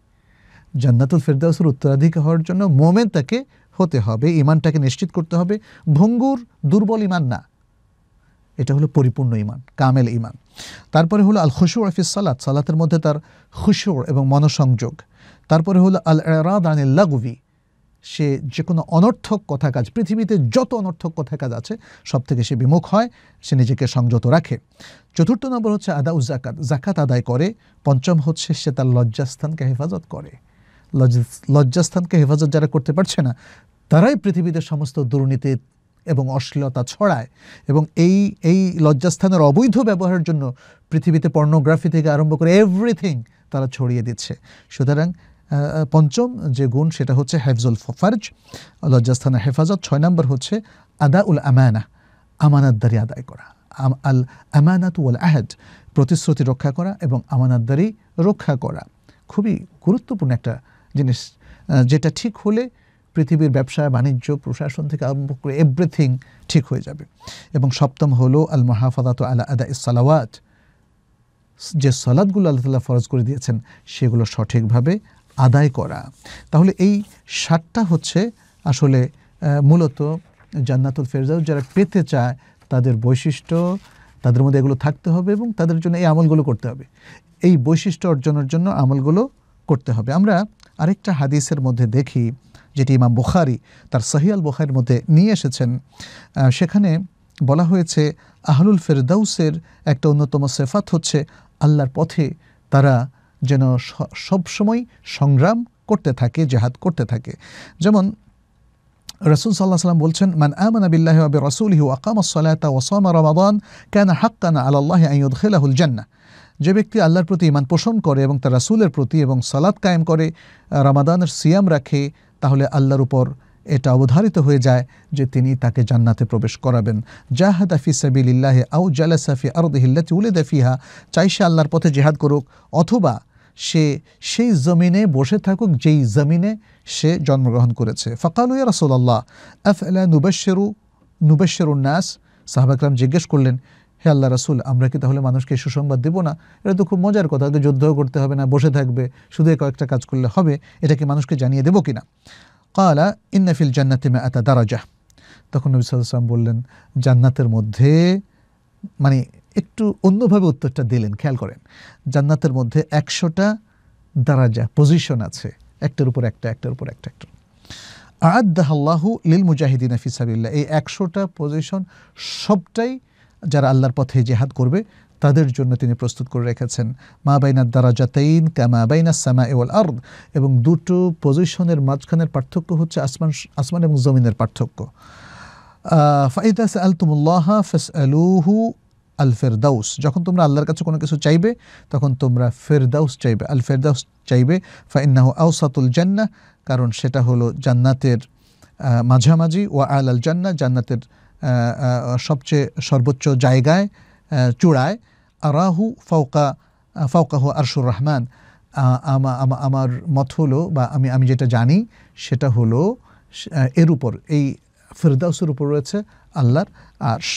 জান্নাতুল ফেরদাউসের উত্তরাধিকার হওয়ার জন্য মোমেন তাকে হতে হবে ইমানটাকে নিশ্চিত করতে হবে। ভঙ্গুর, দুর্বল ইমান না। এটা হলো পরিপূর্ণ ইমান কামেল ইমান তারপরে হলো আল খুশুর আফিস সালাত, সালাতের মধ্যে তার খুশুর এবং মনসংযোগ। তারপরে হলো আল এরাদ আনিল লাগুভি সে যে কোনো অনর্থক কথা কাজ পৃথিবীতে যত অনর্থক কথা কাজ আছে সব থেকে সে বিমুখ হয়, সে নিজেকে সংযত রাখে। চতুর্থ নম্বর হচ্ছে আদা জাকাত জাকাত আদায় করে। পঞ্চম হচ্ছে সে তার লজ্জাস্থানকে হেফাজত করে। লজ্জাস্থানকে হেফাজত যারা করতে পারছে না, তারাই পৃথিবীতে সমস্ত দুর্নীতি এবং অশ্লীলতা ছড়ায় এবং এই এই লজ্জাস্থানের অবৈধ ব্যবহারের জন্য পৃথিবীতে পর্নোগ্রাফি থেকে আরম্ভ করে এভরিথিং তারা ছড়িয়ে দিচ্ছে। সুতরাং পঞ্চম যে গুণ সেটা হচ্ছে হেফজুল ফার্জ। লজ্জাস্থানের হেফাজত। ছয় নম্বর হচ্ছে আদা উল আমানা আমানাতদারি আদায় করা। আল আমানাত উল আহেদ, প্রতিশ্রুতি রক্ষা করা এবং আমানাতদারি রক্ষা করা। খুবই গুরুত্বপূর্ণ একটা জিনিস যেটা ঠিক হলে পৃথিবীর ব্যবসা, বাণিজ্য, প্রশাসন থেকে আরম্ভ করে এভরিথিং ঠিক হয়ে যাবে। এবং সপ্তম হলো আল মাহাফাদাত আলা আদা ইসালাওয়াত যে সলাদগুলো আল্লাহ তাল্লাহ ফরজ করে দিয়েছেন, সেগুলো সঠিকভাবে আদায় করা। তাহলে এই সাতটা হচ্ছে আসলে মূলত জান্নাতুল ফেরজাউজ যারা পেতে চায়, তাদের বৈশিষ্ট্য, তাদের মধ্যে এগুলো থাকতে হবে এবং তাদের জন্য এই আমলগুলো করতে হবে। এই বৈশিষ্ট্য অর্জনের জন্য আমলগুলো করতে হবে। আমরা আরেকটা হাদিসের মধ্যে দেখি যেটি ইমাম বুখারি তার সহিয়াল বুখারির মধ্যে নিয়ে এসেছেন সেখানে বলা হয়েছে, আহলুল ফেরদাউসের একটা অন্যতম সেফাত হচ্ছে আল্লাহর পথে তারা যেন সবসময় সংগ্রাম করতে থাকে, জেহাদ করতে থাকে। যেমন রসুল সাল্লাহ সাল্লাম বলছেন, মান আমানা বিল্লাহ আবি রসুলহি আকাম সালাতা ওসামা রমাদান কেন হাক্কানা আল্লাহ আইয়ুদখিলাহুল জান্না যে ব্যক্তি আল্লাহর প্রতি ইমান পোষণ করে এবং তার রাসুলের প্রতি এবং সালাদ কায়েম করে রামাদানের সিয়াম রাখে তাহলে আল্লাহর উপর এটা অবধারিত হয়ে যায় যে তিনি তাকে জান্নাতে প্রবেশ করাবেন। জাহাদ আফি সাবিল্লাহে আউ জালাসাফি আরদিহিল্লাতি উলে দাফিহা চাই সে আল্লাহর পথে জেহাদ করুক অথবা সে সেই জমিনে বসে থাকুক যেই জমিনে সে জন্মগ্রহণ করেছে। ফকালু ইয়া রসোল্লাহ আফ আল্লাহ নুবাশেরু নুবাশেরু নাস সাহাবাকরাম জিজ্ঞেস করলেন হে আল্লাহ রাসুল, আমরা কি তাহলে মানুষকে সুসংবাদ দেব না? এটা তো খুব মজার কথা ওদের যুদ্ধও করতে হবে না, বসে থাকবে, শুধু কয়েকটা কাজ করলে হবে, এটা কি মানুষকে জানিয়ে দেবো কিনা? কালা ইন্নাফিল জান্নাতে মে আতা দারাজা। তখন নবী সাল্লাম বললেন, জান্নাতের মধ্যে মানে একটু অন্যভাবে উত্তরটা দিলেন, খেয়াল করেন। জান্নাতের মধ্যে একশোটা দারাজা পজিশন আছে, একটার উপর একটা, একটার উপর একটা একটা আদাহ লিল মুজাহিদিন ফিসাবিল্লা এই একশোটা পজিশন সবটাই যারা আল্লাহর পথে জেহাদ করবে, তাদের জন্য তিনি প্রস্তুত করে রেখেছেন। মা বাইনার দ্বারা যাতাইন কামা বাইনা সামা এওয়াল আর্দ। এবং দুটো পজিশনের মাঝখানের পার্থক্য হচ্ছে আসমান আসমান এবং জমিনের পার্থক্য। ফাইদাস আলতুমুল্লাহ ফেস আলুহু আল ফেরদাউস যখন তোমরা আল্লাহর কাছে কোনো কিছু চাইবে, তখন তোমরা ফেরদাউস চাইবে আল ফেরদাউস চাইবে। ফাইন্নাহ আউসাতুল জান্না কারণ সেটা হলো জান্নাতের মাঝামাঝি। ও আল আল জান্না জান্নাতের সবচেয়ে সর্বোচ্চ জায়গায় চূড়ায়, আরাহু ফৌকা ফৌকাহু আরশুর রহমান। আমার মত হলো বা আমি আমি যেটা জানি সেটা হলো এর উপর, এই ফেরদাউসের উপর রয়েছে আল্লাহর আর্শ।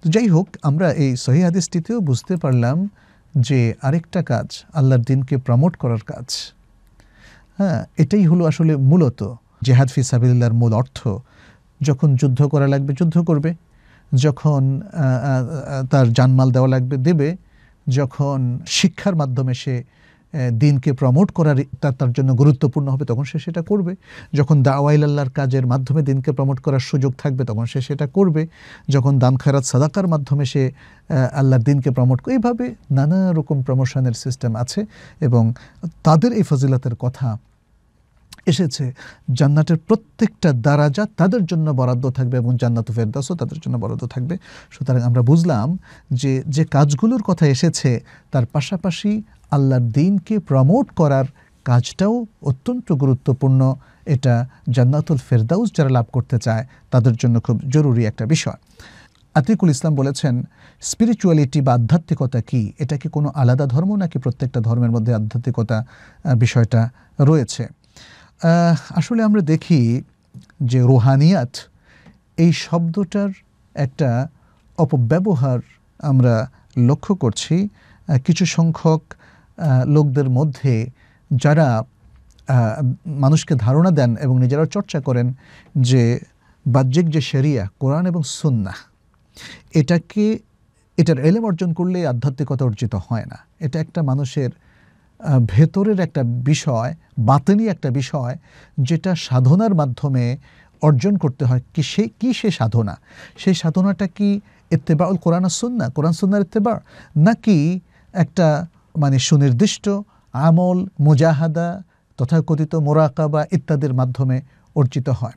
তো যাই হোক, আমরা এই সহি হাদিসটিতেও বুঝতে পারলাম যে আরেকটা কাজ, আল্লাহর দিনকে প্রমোট করার কাজ। হ্যাঁ এটাই হলো আসলে মূলত জেহাদ ফি সাবিল্লার মূল অর্থ। যখন যুদ্ধ করা লাগবে, যুদ্ধ করবে। যখন তার জানমাল দেওয়া লাগবে, দেবে। যখন শিক্ষার মাধ্যমে সে দিনকে প্রমোট করার তার জন্য গুরুত্বপূর্ণ হবে, তখন সে সেটা করবে। যখন দাওয়াইল আল্লাহর কাজের মাধ্যমে দিনকে প্রমোট করার সুযোগ থাকবে, তখন সে সেটা করবে। যখন দান খারাত সাদাকার মাধ্যমে সে আল্লাহর দিনকে প্রমোট এইভাবে নানা রকম প্রমোশনের সিস্টেম আছে এবং তাদের এই ফজিলতের কথা এসেছে। জান্নাতের প্রত্যেকটা দারাজা তাদের জন্য বরাদ্দ থাকবে এবং জান্নাত ফেরদাসও তাদের জন্য বরাদ্দ থাকবে। সুতরাং আমরা বুঝলাম যে যে কাজগুলোর কথা এসেছে, তার পাশাপাশি আল্লাহর দিনকে প্রমোট করার কাজটাও অত্যন্ত গুরুত্বপূর্ণ। এটা জান্নাতুল ফেরদাউস যারা লাভ করতে চায়, তাদের জন্য খুব জরুরি একটা বিষয়। আতিকুল ইসলাম বলেছেন স্পিরিচুয়ালিটি বা আধ্যাত্মিকতা কি? এটা কি কোনো আলাদা ধর্ম নাকি প্রত্যেকটা ধর্মের মধ্যে আধ্যাত্মিকতা বিষয়টা রয়েছে? আসলে আমরা দেখি যে রোহানিয়াত এই শব্দটার একটা অপব্যবহার আমরা লক্ষ্য করছি। কিছু সংখ্যক লোকদের মধ্যে যারা মানুষকে ধারণা দেন এবং নিজেরাও চর্চা করেন যে বাহ্যিক যে শরিয়া, কোরআন এবং সুন্না এটাকে, এটার এলেম অর্জন করলে আধ্যাত্মিকতা অর্জিত হয় না। এটা একটা মানুষের ভেতরের একটা বিষয়, বাতেনি একটা বিষয়, যেটা সাধনার মাধ্যমে অর্জন করতে হয়। কি সে, কী সে সাধনা? সেই সাধনাটা কি ইত্তেবাউল কোরআন সুন্না, কোরআন সুন্নার ইত্তেবা নাকি একটা মানে সুনির্দিষ্ট আমল, মুজাহাদা, তথাকথিত মোরাকাবা ইত্যাদির মাধ্যমে অর্জিত হয়।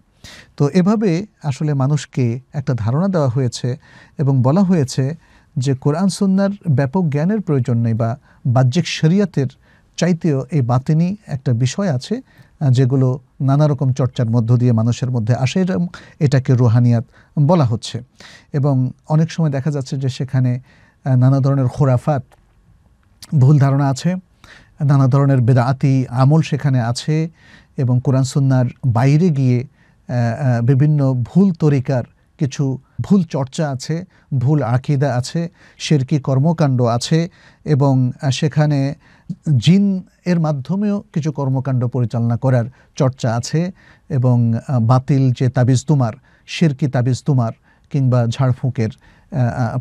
তো এভাবে আসলে মানুষকে একটা ধারণা দেওয়া হয়েছে এবং বলা হয়েছে যে কোরআন সুন্নার ব্যাপক জ্ঞানের প্রয়োজন নেই বা বাহ্যিক শরিয়াতের চাইতেও এই বাতিনি একটা বিষয় আছে, যেগুলো নানা রকম চর্চার মধ্য দিয়ে মানুষের মধ্যে আসে এটাকে রুহানিয়াত বলা হচ্ছে। এবং অনেক সময় দেখা যাচ্ছে যে সেখানে নানা ধরনের খোরাফাত, ভুল ধারণা আছে, নানা ধরনের বেদাতি আমল সেখানে আছে এবং কোরআন সন্ন্যার বাইরে গিয়ে বিভিন্ন ভুল তরিকার কিছু ভুল চর্চা আছে, ভুল আকিদা আছে, শেরকি কর্মকাণ্ড আছে এবং সেখানে জিন এর মাধ্যমেও কিছু কর্মকাণ্ড পরিচালনা করার চর্চা আছে এবং বাতিল যে তাবিজ তুমার, শেরকি তাবিজ তুমার কিংবা ঝাড়ফুঁকের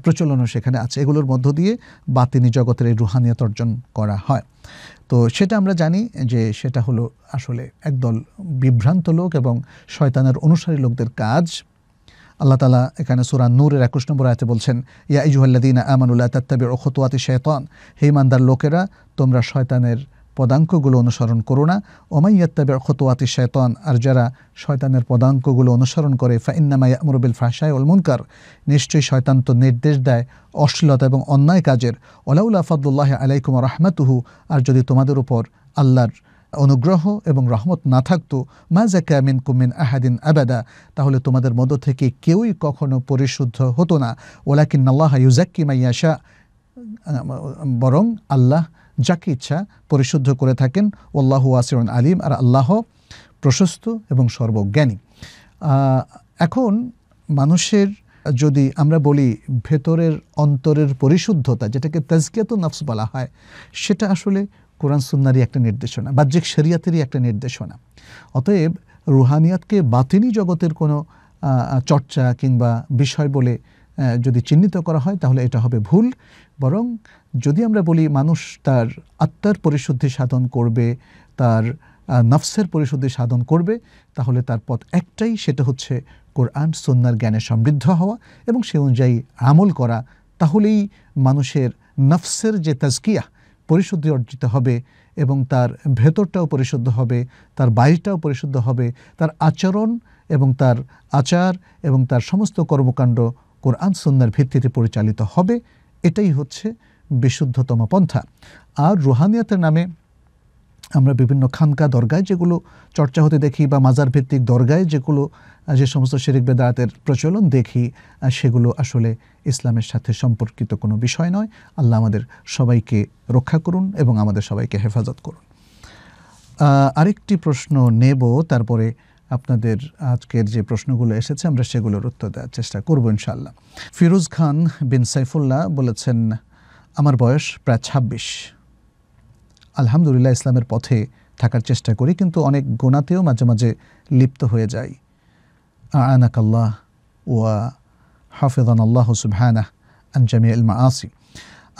প্রচলনও সেখানে আছে। এগুলোর মধ্য দিয়ে বাতিনি জগতের এই রুহানিয়ত অর্জন করা হয়। তো সেটা আমরা জানি যে সেটা হলো আসলে একদল বিভ্রান্ত লোক এবং শয়তানের অনুসারী লোকদের কাজ আল্লাহ তালা এখানে সুরা নূরের একুশ নম্বর আয়তে বলছেন, ইয়া ইজুহাল্লাদিন আমানুল্লাহ তাত্তাবি ও খতুয়াতি শেতন হে ইমানদার লোকেরা, তোমরা শয়তানের পদাঙ্কগুলো অনুসরণ করো না। ওমাইয়াত্তাবে খতুয়াতি শয়তান আর যারা শয়তানের পদাঙ্কগুলো অনুসরণ করে ফাইন্নামাই আমরুবিল ফাশায় ওল মুনকার। নিশ্চয়ই শয়তান তো নির্দেশ দেয় অশ্লীলতা এবং অন্যায় কাজের। ওলাউল্লাহ ফদুল্লাহ আলাইকুম রহমাতুহু, আর যদি তোমাদের উপর আল্লাহর অনুগ্রহ এবং রহমত না থাকতো, মা জাকা মিন কুমিন আহাদিন আবাদা, তাহলে তোমাদের মধ্য থেকে কেউই কখনো পরিশুদ্ধ হতো না। ওলাকিন আল্লাহ ইউজাক্কি মাইয়াশা বরং আল্লাহ যাকে ইচ্ছা পরিশুদ্ধ করে থাকেন। ওল্লাহ আসিরন আলিম, আর আল্লাহ প্রশস্ত এবং সর্বজ্ঞানী। এখন মানুষের যদি আমরা বলি ভেতরের অন্তরের পরিশুদ্ধতা, যেটাকে তাজকিয়াত নফস বলা হয়, সেটা আসলে কোরআন সুন্নারই একটা নির্দেশনা, বাহ্যিক শরিয়াতেরই একটা নির্দেশনা। অতএব রুহানিয়াতকে বাতিনি জগতের কোনো চর্চা কিংবা বিষয় বলে যদি চিহ্নিত করা হয়, তাহলে এটা হবে ভুল। বরং যদি আমরা বলি মানুষ তার আত্মার পরিশুদ্ধি সাধন করবে, তার নফসের পরিশুদ্ধি সাধন করবে, তাহলে তার পথ একটাই, সেটা হচ্ছে কোরআন সন্ন্যার জ্ঞানে সমৃদ্ধ হওয়া এবং সে অনুযায়ী আমল করা। তাহলেই মানুষের নফসের যে তাজকিয়া পরিশুদ্ধি অর্জিত হবে এবং তার ভেতরটাও পরিশুদ্ধ হবে, তার বাইরটাও পরিশুদ্ধ হবে, তার আচরণ এবং তার আচার এবং তার সমস্ত কর্মকাণ্ড কোরআন সন্ন্যার ভিত্তিতে পরিচালিত হবে। এটাই হচ্ছে বিশুদ্ধতম পন্থা। আর রুহানিয়াতের নামে আমরা বিভিন্ন খানকা দরগায় যেগুলো চর্চা হতে দেখি বা মাজার ভিত্তিক দরগায় যেগুলো যে সমস্ত শেরিক বেদায়াতের প্রচলন দেখি সেগুলো আসলে ইসলামের সাথে সম্পর্কিত কোনো বিষয় নয়। আল্লাহ আমাদের সবাইকে রক্ষা করুন এবং আমাদের সবাইকে হেফাজত করুন। আরেকটি প্রশ্ন নেব, তারপরে আপনাদের আজকের যে প্রশ্নগুলো এসেছে আমরা সেগুলোর উত্তর দেওয়ার চেষ্টা করব ইনশাল্লাহ ফিরোজ খান বিন সাইফুল্লাহ বলেছেন, আমার বয়স প্রায় ছাব্বিশ। আলহামদুলিল্লাহ ইসলামের পথে থাকার চেষ্টা করি, কিন্তু অনেক গোনাতেও মাঝে মাঝে লিপ্ত হয়ে যাই। আনাক আল্লাহ ওয়া হাফেদান আল্লাহ সুবহানাহ আনজামি ইলমা আসি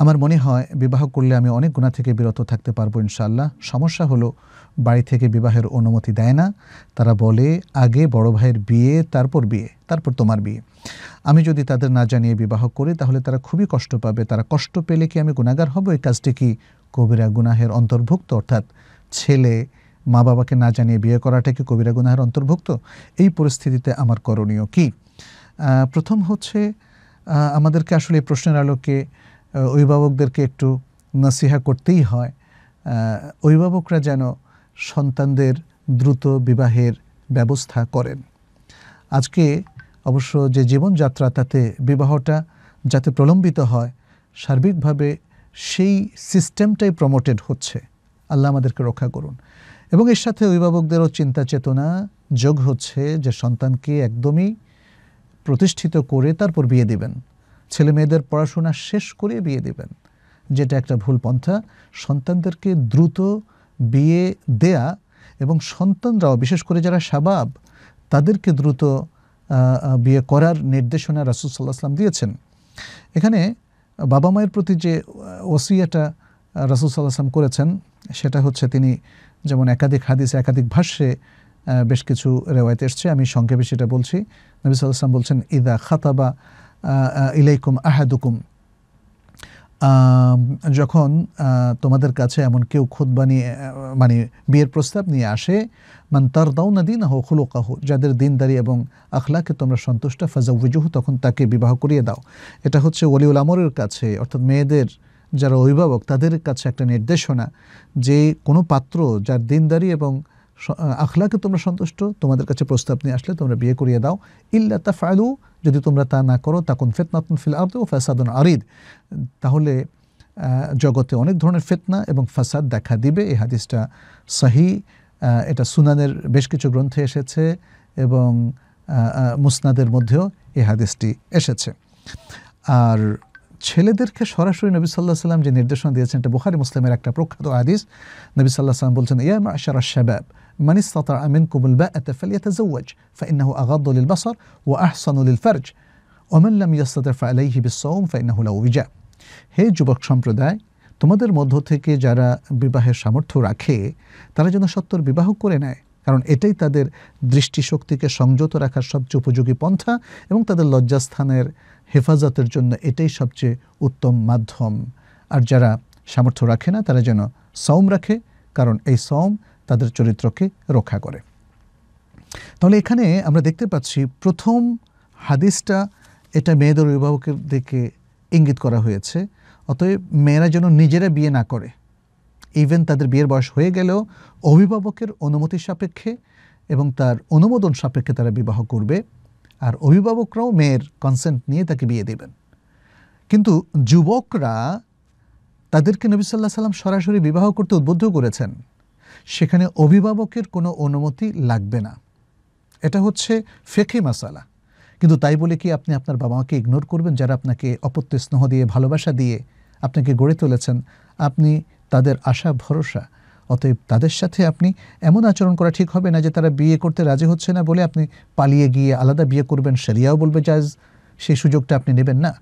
আমার মনে হয় বিবাহ করলে আমি অনেক গুণা থেকে বিরত থাকতে পারব ইনশাল্লাহ সমস্যা হলো বাড়ি থেকে বিবাহের অনুমতি দেয় না। তারা বলে, আগে বড় ভাইয়ের বিয়ে, তারপর বিয়ে, তারপর তোমার বিয়ে। আমি যদি তাদের না জানিয়ে বিবাহ করি, তাহলে তারা খুবই কষ্ট পাবে। তারা কষ্ট পেলে কি আমি গুণাগার হব? এই কাজটি কি কবিরা গুনাহের অন্তর্ভুক্ত, অর্থাৎ ছেলে মা বাবাকে না জানিয়ে বিয়ে করাটা কি কবিরা গুনাহের অন্তর্ভুক্ত? এই পরিস্থিতিতে আমার করণীয় কি? প্রথম হচ্ছে আমাদেরকে আসলে এই প্রশ্নের আলোকে অভিভাবকদেরকে একটু নসিহা করতেই হয়। অভিভাবকরা যেন সন্তানদের দ্রুত বিবাহের ব্যবস্থা করেন। আজকে অবশ্য যে জীবনযাত্রা, তাতে বিবাহটা যাতে প্রলম্বিত হয়, সার্বিকভাবে সেই সিস্টেমটাই প্রমোটেড হচ্ছে। আল্লাহ আমাদেরকে রক্ষা করুন। এবং এর সাথে অভিভাবকদেরও চিন্তা চেতনা যোগ হচ্ছে যে সন্তানকে একদমই প্রতিষ্ঠিত করে তারপর বিয়ে দিবেন। ছেলে মেয়েদের পড়াশোনা শেষ করে বিয়ে দিবেন। যেটা একটা ভুল পন্থা। সন্তানদেরকে দ্রুত বিয়ে দেয়া এবং সন্তানরাও, বিশেষ করে যারা সাবাব তাদেরকে দ্রুত বিয়ে করার নির্দেশনা রাসুল সাল্লাহ আসলাম দিয়েছেন। এখানে বাবা মায়ের প্রতি যে ওসিয়াটা রাসুল সাল্লাহ আসলাম করেছেন, সেটা হচ্ছে তিনি যেমন একাধিক হাদিসে, একাধিক ভাষ্যে বেশ কিছু রেওয়ায়ত এসছে। আমি সংক্ষেপে সেটা বলছি। নবী সাল্লাহ আসলাম বলছেন, ইদা খাতাবা ইলাইকুম আহাদুকুম। যখন তোমাদের কাছে এমন কেউ খুদ বানিয়ে মানে বিয়ের প্রস্তাব নিয়ে আসে, মান তার দাও না দিন হো খুলোকাহ যাদের দিনদারি এবং আখলাকে তোমরা সন্তুষ্ট ফাজাউজুহু তখন তাকে বিবাহ করিয়ে দাও। এটা হচ্ছে ওলিউল আমরের কাছে, অর্থাৎ মেয়েদের যারা অভিভাবক, তাদের কাছে একটা নির্দেশনা যে কোনো পাত্র যার দিনদারি এবং আখলাকে তোমরা সন্তুষ্ট, তোমাদের কাছে প্রস্তাব নিয়ে আসলে তোমরা বিয়ে করিয়ে দাও। ইল্লা তা ফায়লু যদি তোমরা তা না করো তখন ফেতনাতুন ফিল আর্দ ও ফ্যাসাদুন আরিদ। তাহলে জগতে অনেক ধরনের ফেতনা এবং ফাসাদ দেখা দিবে। এই হাদিসটা সাহি এটা সুনানের বেশ কিছু গ্রন্থে এসেছে এবং মুসনাদের মধ্যেও এই হাদিসটি এসেছে। আর ছেলেদেরকে সরাসরি নবী সাল্লাহ সাল্লাম যে নির্দেশনা দিয়েছেন, এটা বুখারি, মুসলিমের একটা প্রখ্যাত হাদিস। নবী সাল্লাহ সাল্লাম বলছেন, ইয়া মাশারা শাবাব من استطاع منكم الباءة فليتزوج فإنه أغض للبصر وأحصن للفرج ومن لم يستطع فعليه بالصوم فإنه له وجاء হে যুবক সম্প্রদায় তোমাদের মধ্য থেকে যারা বিবাহের সামর্থ্য রাখে তারা যেন সত্তর বিবাহ করে নেয় কারণ এটাই তাদের দৃষ্টিশক্তিকে সংযত রাখার সবচেয়ে উপযোগী পন্থা এবং তাদের লজ্জাস্থানের হেফাজতের জন্য এটাই সবচেয়ে উত্তম মাধ্যম আর যারা সামর্থ্য রাখে না তারা যেন সৌম রাখে কারণ এই সৌম তাদের চরিত্রকে রক্ষা করে। তাহলে এখানে আমরা দেখতে পাচ্ছি প্রথম হাদিসটা এটা মেয়েদের অভিভাবকের দিকে ইঙ্গিত করা হয়েছে। অতএব মেয়েরা যেন নিজেরা বিয়ে না করে। ইভেন তাদের বিয়ের বয়স হয়ে গেলেও অভিভাবকের অনুমতি সাপেক্ষে এবং তার অনুমোদন সাপেক্ষে তারা বিবাহ করবে আর অভিভাবকরাও মেয়ের কনসেন্ট নিয়ে তাকে বিয়ে দেবেন। কিন্তু যুবকরা তাদেরকে নবী সাল্লাহ সাল্লাম সরাসরি বিবাহ করতে উদ্বুদ্ধ করেছেন। সেখানে অভিভাবকের কোনো অনুমতি লাগবে না। এটা হচ্ছে ফেকে মাসালা। কিন্তু তাই বলে কি আপনি আপনার বাবা মাকে ইগনোর করবেন? যারা আপনাকে অপত্য স্নেহ দিয়ে, ভালোবাসা দিয়ে আপনাকে গড়ে তুলেছেন, আপনি তাদের আশা, ভরসা, অতএব তাদের সাথে আপনি এমন আচরণ করা ঠিক হবে না যে তারা বিয়ে করতে রাজি হচ্ছে না বলে আপনি পালিয়ে গিয়ে আলাদা বিয়ে করবেন সেরিয়াও বলবে জাজ সেই সুযোগটা আপনি নেবেন না।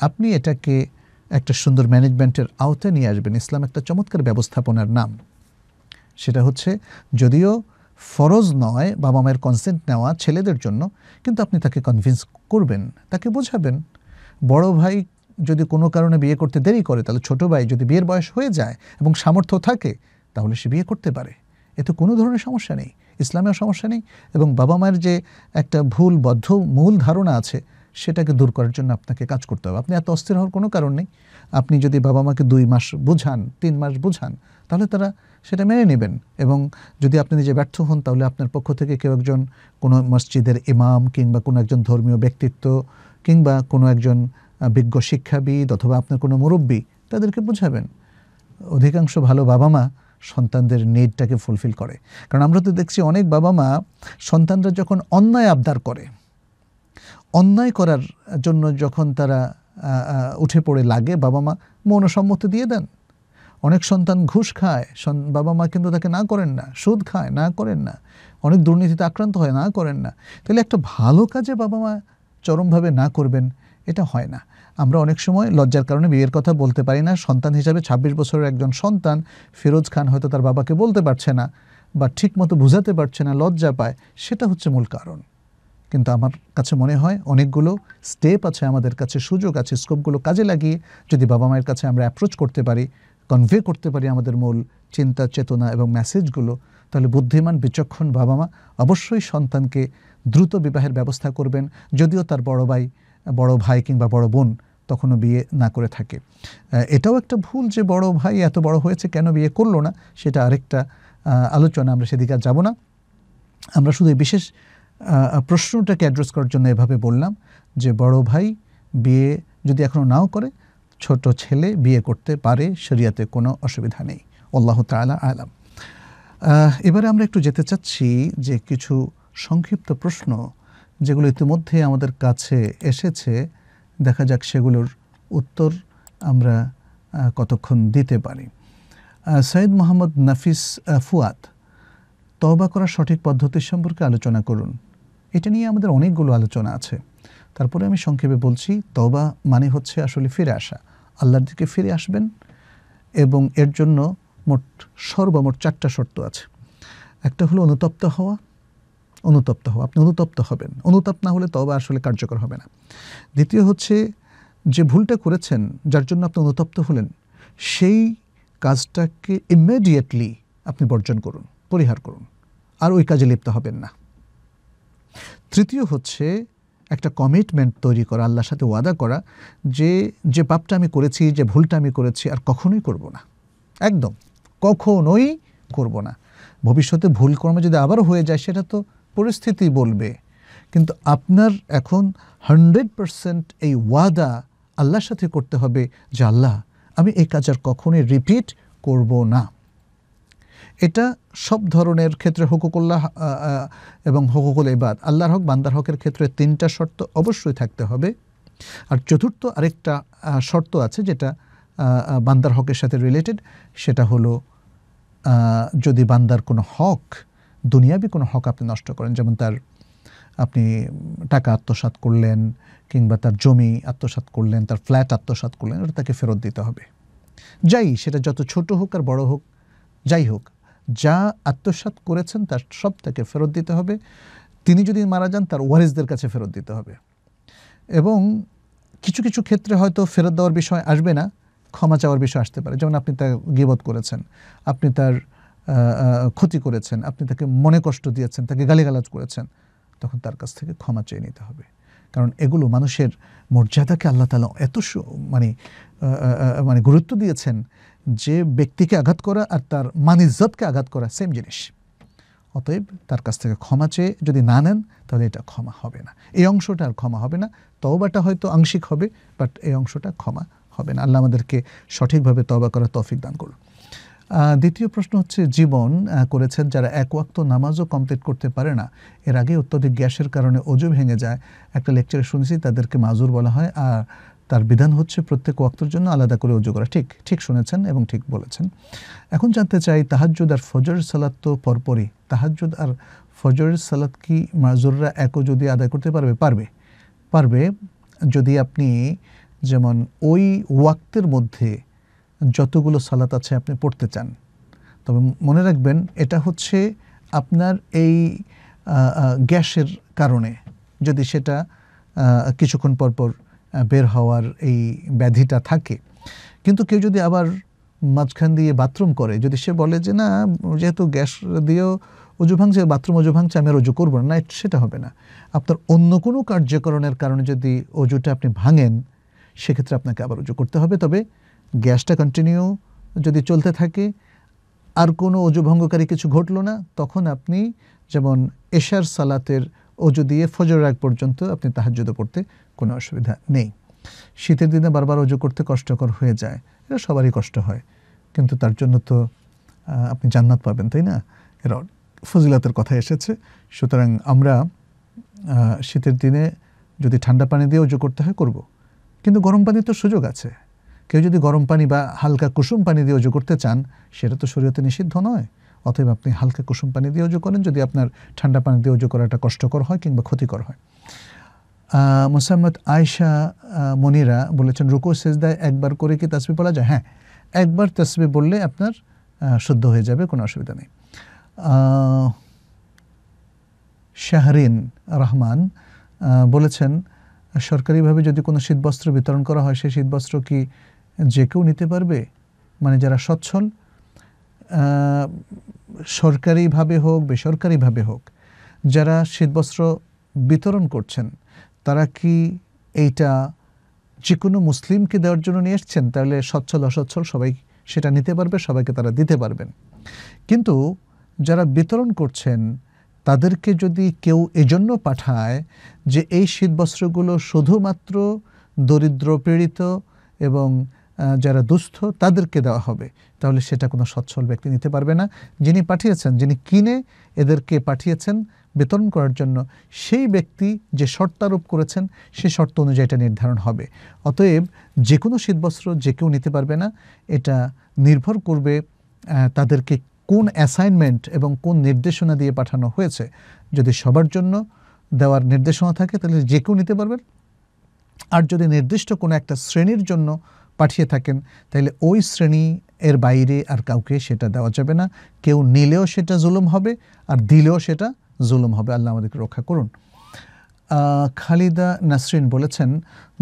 আপনি এটাকে একটা সুন্দর ম্যানেজমেন্টের আওতায় নিয়ে আসবেন। ইসলাম একটা চমৎকার ব্যবস্থাপনার নাম। সেটা হচ্ছে যদিও ফরজ নয়, বাবা মায়ের কনসেন্ট নেওয়া ছেলেদের জন্য, কিন্তু আপনি তাকে কনভিন্স করবেন, তাকে বোঝাবেন। বড় ভাই যদি কোনো কারণে বিয়ে করতে দেরি করে, তাহলে ছোট ভাই যদি বিয়ের বয়স হয়ে যায় এবং সামর্থ্য থাকে, তাহলে সে বিয়ে করতে পারে। এতে কোনো ধরনের সমস্যা নেই, ইসলামেও সমস্যা নেই এবং বাবা মায়ের যে একটা ভুল বদ্ধ মূল ধারণা আছে, সেটাকে দূর করার জন্য আপনাকে কাজ করতে হবে। আপনি এত অস্থির হওয়ার কোনো কারণ নেই। আপনি যদি বাবা মাকে দুই মাস বুঝান, তিন মাস বুঝান, তাহলে তারা সেটা মেনে নেবেন এবং যদি আপনি নিজে ব্যর্থ হন, তাহলে আপনার পক্ষ থেকে কেউ একজন কোনো মসজিদের ইমাম কিংবা কোনো একজন ধর্মীয় ব্যক্তিত্ব কিংবা কোনো একজন বিজ্ঞ শিক্ষাবিদ অথবা আপনার কোনো মুরব্বী তাদেরকে বুঝাবেন। অধিকাংশ ভালো বাবা মা সন্তানদের নিডটাকে ফুলফিল করে। কারণ আমরা তো দেখছি অনেক বাবা মা সন্তানরা যখন অন্যায় আবদার করে, অন্যায় করার জন্য যখন তারা উঠে পড়ে লাগে বাবা মা মনসম্মতি দিয়ে দেন। অনেক সন্তান ঘুষ খায় বাবা মা কিন্তু তাকে না করেন না, সুদ খায়, না করেন না। অনেক দুর্নীতিতে আক্রান্ত হয়, না করেন না। তাহলে একটা ভালো কাজে বাবা মা চরমভাবে না করবেন, এটা হয় না। আমরা অনেক সময় লজ্জার কারণে বিয়ের কথা বলতে পারি না। সন্তান হিসাবে ২৬ বছরের একজন সন্তান, ফিরোজ খান হয়তো তার বাবাকে বলতে পারছে না বা ঠিক মতো বুঝাতে পারছে না, লজ্জা পায়, সেটা হচ্ছে মূল কারণ। কিন্তু আমার কাছে মনে হয় অনেকগুলো স্টেপ আছে আমাদের কাছে, সুযোগ আছে স্কোপগুলো কাজে লাগিয়ে যদি বাবা মায়ের কাছে আমরা অ্যাপ্রোচ করতে পারি কনভে করতে পারি আমাদের মূল চিন্তা, চেতনা এবং মেসেজগুলো, তাহলে বুদ্ধিমান, বিচক্ষণ বাবা মা অবশ্যই সন্তানকে দ্রুত বিবাহের ব্যবস্থা করবেন। যদিও তার বড় ভাই বড় ভাই কিংবা বড় বোন তখনও বিয়ে না করে থাকে। এটাও একটা ভুল যে বড় ভাই এত বড় হয়েছে, কেন বিয়ে করল না, সেটা আরেকটা আলোচনা, আমরা সেদিকে আর যাব না। আমরা শুধু বিশেষ প্রশ্নটাকে অ্যাড্রেস করার জন্য এভাবে বললাম যে বড় ভাই বিয়ে যদি এখনও নাও করে ছোট ছেলে বিয়ে করতে পারে, শরিয়াতে কোনো অসুবিধা নেই। আল্লাহ তালা আলাম। এবারে আমরা একটু যেতে চাচ্ছি যে কিছু সংক্ষিপ্ত প্রশ্ন, যেগুলো ইতিমধ্যে আমাদের কাছে এসেছে। দেখা যাক সেগুলোর উত্তর আমরা কতক্ষণ দিতে পারি। সৈয়দ মোহাম্মদ নাফিস ফুয়াদ তবা করার সঠিক পদ্ধতি সম্পর্কে আলোচনা করুন। এটা নিয়ে আমাদের অনেকগুলো আলোচনা আছে। তারপরে আমি সংক্ষেপে বলছি তবা মানে হচ্ছে আসলে ফিরে আসা। আল্লাহর দিকে ফিরে আসবেন এবং এর জন্য মোট সর্বমোট চারটা শর্ত আছে। একটা হলো অনুতপ্ত হওয়া অনুতপ্ত হওয়া, আপনি অনুতপ্ত হবেন। অনুতাপ না হলে তবা আসলে কার্যকর হবে না। দ্বিতীয় হচ্ছে যে ভুলটা করেছেন, যার জন্য আপনি অনুতপ্ত হলেন, সেই কাজটাকে ইমিডিয়েটলি আপনি বর্জন করুন, পরিহার করুন। আর ওই কাজে লিপ্ত হবেন না। তৃতীয় হচ্ছে একটা কমিটমেন্ট তৈরি করা, আল্লাহর সাথে ওয়াদা করা যে যে পাপটা আমি করেছি, যে ভুলটা আমি করেছি আর কখনোই করব না। একদম, কখনোই করব না। ভবিষ্যতে ভুল কর্মে যদি আবারও হয়ে যায়, সেটা তো পরিস্থিতি বলবে। কিন্তু আপনার এখন হান্ড্রেড পারসেন্ট এই ওয়াদা আল্লাহর সাথে করতে হবে যে, আল্লাহ, আমি এই কাজ আর কখনোই রিপিট করব না। এটা সব ধরনের ক্ষেত্রে হকুকুল্লাহ এবং হকুকুল এবাদ আল্লাহর হক, বান্দার হকের ক্ষেত্রে তিনটা শর্ত অবশ্যই থাকতে হবে। আর চতুর্থ আরেকটা শর্ত আছে যেটা বান্দার হকের সাথে রিলেটেড সেটা হলো যদি বান্দার কোনো হক, দুনিয়াবি কোনো হক আপনি নষ্ট করেন, যেমন তার আপনি টাকা আত্মসাত করলেন, কিংবা তার জমি আত্মসাত করলেন, তার ফ্ল্যাট আত্মসাত করলেন ওটা তাকে ফেরত দিতে হবে। যাই, সেটা যত ছোট হোক আর বড় হোক, যাই হোক যা আত্মসাত করেছেন তার সব তাকে ফেরত দিতে হবে। তিনি যদি মারা যান, তার ওয়ারিসদের কাছে ফেরত দিতে হবে। এবং কিছু কিছু ক্ষেত্রে হয়তো ফেরত দেওয়ার বিষয় আসবে না, ক্ষমা চাওয়ার বিষয় আসতে পারে। যেমন আপনি তার গিবত করেছেন, আপনি তার ক্ষতি করেছেন, আপনি তাকে মনে কষ্ট দিয়েছেন, তাকে গালিগালাজ করেছেন, তখন তার কাছ থেকে ক্ষমা চেয়ে নিতে হবে। কারণ এগুলো মানুষের মর্যাদাকে আল্লাহ তালা এত মানে মানে গুরুত্ব দিয়েছেন যে ব্যক্তিকে আঘাত করা আর তার মানিজ্জতকে আঘাত করা, সেম জিনিস। অতএব তার কাছ থেকে ক্ষমা চেয়ে যদি না নেন, তাহলে এটা ক্ষমা হবে না। এই অংশটা আর ক্ষমা হবে না। তওবাটা হয়তো আংশিক হবে, বাট এই অংশটা ক্ষমা হবে না। আল্লাহ আমাদেরকে সঠিকভাবে তবা করার তৌফিক দান করুন। দ্বিতীয় প্রশ্ন হচ্ছে, জীবন করেছেন যারা এক ওয়াক্ত নামাজও কমপ্লিট করতে পারে না, এর আগে অত্যধিক গ্যাসের কারণে অজু ভেঙে যায়। একটা লেকচারে শুনেছি, তাদেরকে মাজুর বলা হয়, আর তার বিধান হচ্ছে প্রত্যেক ওয়াক্তর জন্য আলাদা করে অজু করা। ঠিক ঠিক শুনেছেন এবং ঠিক বলেছেন। এখন জানতে চাই তাহাজুদ আর ফজর সালাত তো পরপরই। তাহাজুদ আর ফজরের সালাত কি মাজুররা একও যদি আদায় করতে পারবে? পারবে। পারবে যদি আপনি যেমন ওই ওয়াক্তের মধ্যে যতগুলো সালাত আছে আপনি পড়তে চান। তবে মনে রাখবেন, এটা হচ্ছে আপনার এই গ্যাসের কারণে। যদি সেটা কিছুক্ষণ পর পর বের হওয়ার এই ব্যাধিটা থাকে। কিন্তু কেউ যদি আবার মাঝখান দিয়ে বাথরুম করে, যদি সে বলে যে, না, যেহেতু গ্যাস দিয়েও অজু ভাঙছে, বাথরুম অজু ভাঙছে, আমি আর অজু করব না। সেটা হবে না। আপনার অন্য কোনো কার্যকরণের কারণে যদি অজুটা আপনি ভাঙেন, সেক্ষেত্রে আপনাকে আবার অজু করতে হবে। তবে গ্যাসটা কন্টিনিউ যদি চলতে থাকে, আর কোনো অজু ভঙ্গকারী কিছু ঘটলো না, তখন আপনি যেমন এশার সালাতের অজু দিয়ে ফজর আগ পর্যন্ত আপনি তাহাজ্জুদে পড়তে কোনো অসুবিধা নেই। শীতের দিনে বারবার অজু করতে কষ্টকর হয়ে যায়, এটা সবারই কষ্ট হয়। কিন্তু তার জন্য তো আপনি জান্নাত পাবেন, তাই না? এর ফজিলাতের কথা এসেছে। সুতরাং আমরা শীতের দিনে যদি ঠান্ডা পানি দিয়ে উজু করতে হয়, করব। কিন্তু গরম পানির তো সুযোগ আছে। কেউ যদি গরম পানি বা হালকা কুসুম পানি দিয়ে উজু করতে চান, সেটা তো শরীয়তে নিষিদ্ধ নয়। অতএব আপনি হালকা কুসুম পানি দিয়ে উজু করেন, যদি আপনার ঠান্ডা পানি দিয়ে উজু করাটা কষ্টকর হয় কিংবা ক্ষতিকর হয়। মোসাম্মদ আয়শা মনিরা বলেছেন, রুকু, সেজদায় একবার করে কি তাসবি পড়া যায়? হ্যাঁ একবার তাসবি বললে আপনার শুদ্ধ হয়ে যাবে, কোনো অসুবিধা নেই। শাহরিন রহমান বলেছেন, সরকারিভাবে যদি কোনো শীতবস্ত্র বিতরণ করা হয়, সেই শীতবস্ত্র কি যে কেউ নিতে পারবে? মানে যারা সচ্ছল সরকারিভাবে হোক, বেসরকারিভাবে হোক, যারা শীতবস্ত্র বিতরণ করছেন তারা কি এইটা যে কোনো মুসলিমকে দেওয়ার জন্য নিয়ে এসছেন, তাহলে সচ্ছল, অসচ্ছল সবাই সেটা নিতে পারবে, সবাইকে তারা দিতে পারবেন। কিন্তু যারা বিতরণ করছেন, তাদেরকে যদি কেউ এজন্য পাঠায় যে এই শীতবস্ত্রগুলো শুধুমাত্র দরিদ্র পীড়িত এবং যারা দুস্থ, তাদেরকে দেওয়া হবে, তাহলে সেটা কোনো সচ্ছল ব্যক্তি নিতে পারবে না। যিনি পাঠিয়েছেন, যিনি কিনে এদেরকে পাঠিয়েছেন বিতরণ করার জন্য সেই ব্যক্তি যে শর্ত আরোপ করেছেন, সেই শর্ত অনুযায়ী এটা নির্ধারণ হবে। অতএব যে কোনো শীতবস্ত্র যে কেউ নিতে পারবে না, এটা নির্ভর করবে তাদেরকে কোন অ্যাসাইনমেন্ট এবং কোন নির্দেশনা দিয়ে পাঠানো হয়েছে। যদি সবার জন্য দেওয়ার নির্দেশনা থাকে, তাহলে যে কেউ নিতে পারবেন। আর যদি নির্দিষ্ট কোনো একটা শ্রেণির জন্য পাঠিয়ে থাকেন, তাহলে ওই শ্রেণি এর বাইরে আর কাউকে সেটা দেওয়া যাবে না। কেউ নিলেও সেটা জুলুম হবে, আর দিলেও সেটা জুলুম হবে, আল্লাহ আমাদেরকে রক্ষা করুন। খালিদা নাসরিন বলেছেন,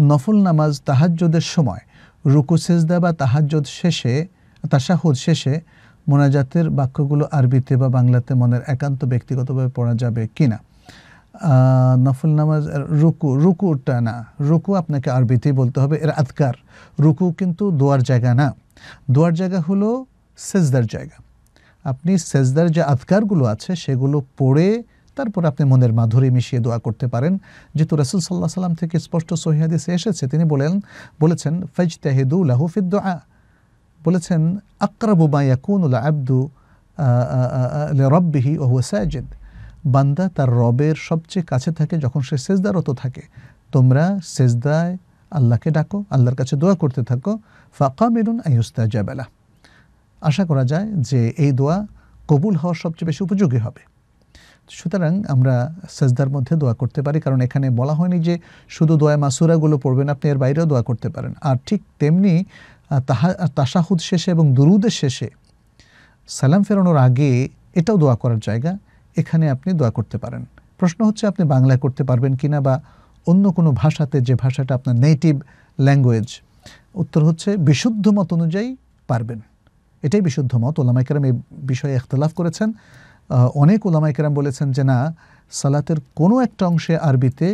নফল নামাজ তাহাজ্জুদের সময়, রুকু, সেজদা বা তাহাজ্জুদ শেষে, তাশাহুদ শেষে মোনাজাতের বাক্যগুলো আরবিতে বা বাংলাতে মনের একান্ত ব্যক্তিগতভাবে পড়া যাবে কি না নফল নামাজ রুকু, রুকুটা না, রুকু আপনাকে আরবিতেই বলতে হবে, এর আদকার। রুকু কিন্তু দোয়ার জায়গা না। দোয়ার জায়গা হলো সেজদার জায়গা। আপনি সেজদার যে আদকারগুলো আছে সেগুলো পড়ে তারপর আপনি মনের মাধুরী মিশিয়ে দোয়া করতে পারেন। যেহেতু রসুল সাল্লাহ সাল্লাম থেকে স্পষ্ট সহিহাদিসে এসেছে, তিনি বলেন, বলেছেন ফৈজ তাহেদু লাহুফিদ দোয়া। বলেছেন, আকরাবু মা ইয়াকুনুল আব্দু রব্বিহি ও সাজিদ। বান্দা তার রবের সবচেয়ে কাছে থাকে যখন সে সেজদারত থাকে। তোমরা সেজদায় আল্লাহকে ডাকো, আল্লাহর কাছে দোয়া করতে থাকো। ফাঁকা মিলুন আইস্তা জাবেলা আশা করা যায় যে এই দোয়া কবুল হওয়ার সবচেয়ে বেশি উপযোগী হবে। সুতরাং আমরা সেজদার মধ্যে দোয়া করতে পারি, কারণ এখানে বলা হয়নি যে শুধু দোয়া মাসুরাগুলো পড়বেন আপনি, এর বাইরেও দোয়া করতে পারেন। আর ঠিক তেমনি তাহা তাসাহুদ শেষে এবং দুরুদের শেষে সালাম ফেরানোর আগে এটাও দোয়া করার জায়গা, এখানে আপনি দোয়া করতে পারেন। প্রশ্ন হচ্ছে, আপনি বাংলায় করতে পারবেন কিনা বা অন্য কোনো ভাষাতে যে ভাষাটা আপনার নেটিভ ল্যাঙ্গুয়েজ উত্তর হচ্ছে বিশুদ্ধ মত অনুযায়ী পারবেন। এটাই বিশুদ্ধ মত। ওলামাইকেরাম এই বিষয়ে ইখতলাফ করেছেন। অনেক ওলামাইকেরাম বলেছেন যে না, সালাতের কোনো একটা অংশে আরবিতে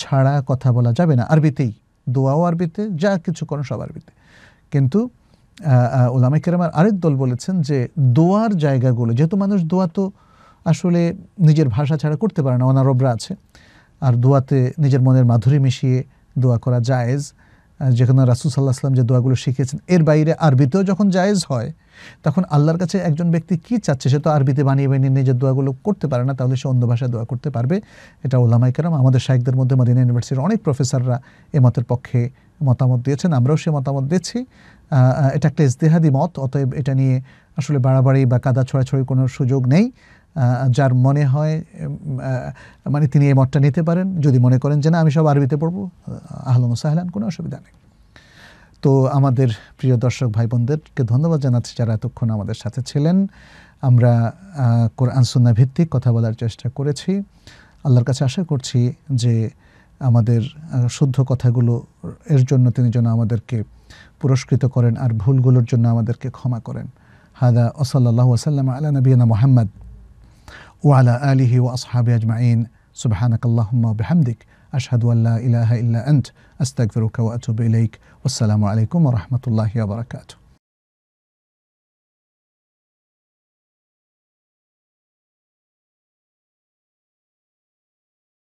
ছাড়া কথা বলা যাবে না। আরবিতেই। দোয়াও আরবিতে, যা কিছু করেন সব আরবিতে। কিন্তু ওলামা কেরামার আরেক দল বলেছেন যে দোয়ার জায়গাগুলো, যেহেতু মানুষ দোয়া তো আসলে নিজের ভাষা ছাড়া করতে পারে না, অনারবরা আছে। আর দোয়াতে নিজের মনের মাধুরী মিশিয়ে দোয়া করা জায়েজ। যেখানে রাসুল সাল্লাহ আসলাম যে দোয়াগুলো শিখেছেন এর বাইরে আরবিতেও যখন জায়েজ হয়, তখন আল্লাহর কাছে একজন ব্যক্তি কি চাচ্ছে সে তো আরবিতে বানিয়ে বানিয়ে নিজের দোয়াগুলো করতে পারে না, তাহলে সে অন্য ভাষায় দোয়া করতে পারবে। এটা ওলামাই কেরাম, আমাদের শাহেকদের মধ্যে, মদিনা ইউনিভার্সিটির অনেক প্রফেসররা এ মতের পক্ষে মতামত দিয়েছেন, আমরাও সে মতামত দিচ্ছি। এটা একটা ইজতেহাদি মত, অতএব এটা নিয়ে আসলে বাড়াবাড়ি বা কাদা ছড়াছড়ি কোনো সুযোগ নেই। যার মনে হয় মানে তিনি এই মতটা নিতে পারেন, যদি মনে করেন যে না, আমি সব আরবিতে পড়ব আহলান সাহলান, কোনো অসুবিধা নেই। তো আমাদের প্রিয় দর্শক ভাই বোনদেরকে ধন্যবাদ জানাচ্ছি যারা এতক্ষণ আমাদের সাথে ছিলেন। আমরা কোরআন সুন্না ভিত্তিক কথা বলার চেষ্টা করেছি। আল্লাহর কাছে আশা করছি যে আমাদের শুদ্ধ কথাগুলো এর জন্য তিনি যেন আমাদেরকে পুরস্কৃত করেন আর ভুলগুলোর জন্য আমাদেরকে ক্ষমা করেন। হাদা ওসল্লাহ ওসাল্লাম আলা নবীনা মোহাম্মদ। وعلى آله وأصحابه أجمعين. سبحانك اللهم وبحمدك. أشهد أن لا إله إلا أنت. أستغفرك وأتوب إليك. والسلام عليكم ورحمة الله وبركاته.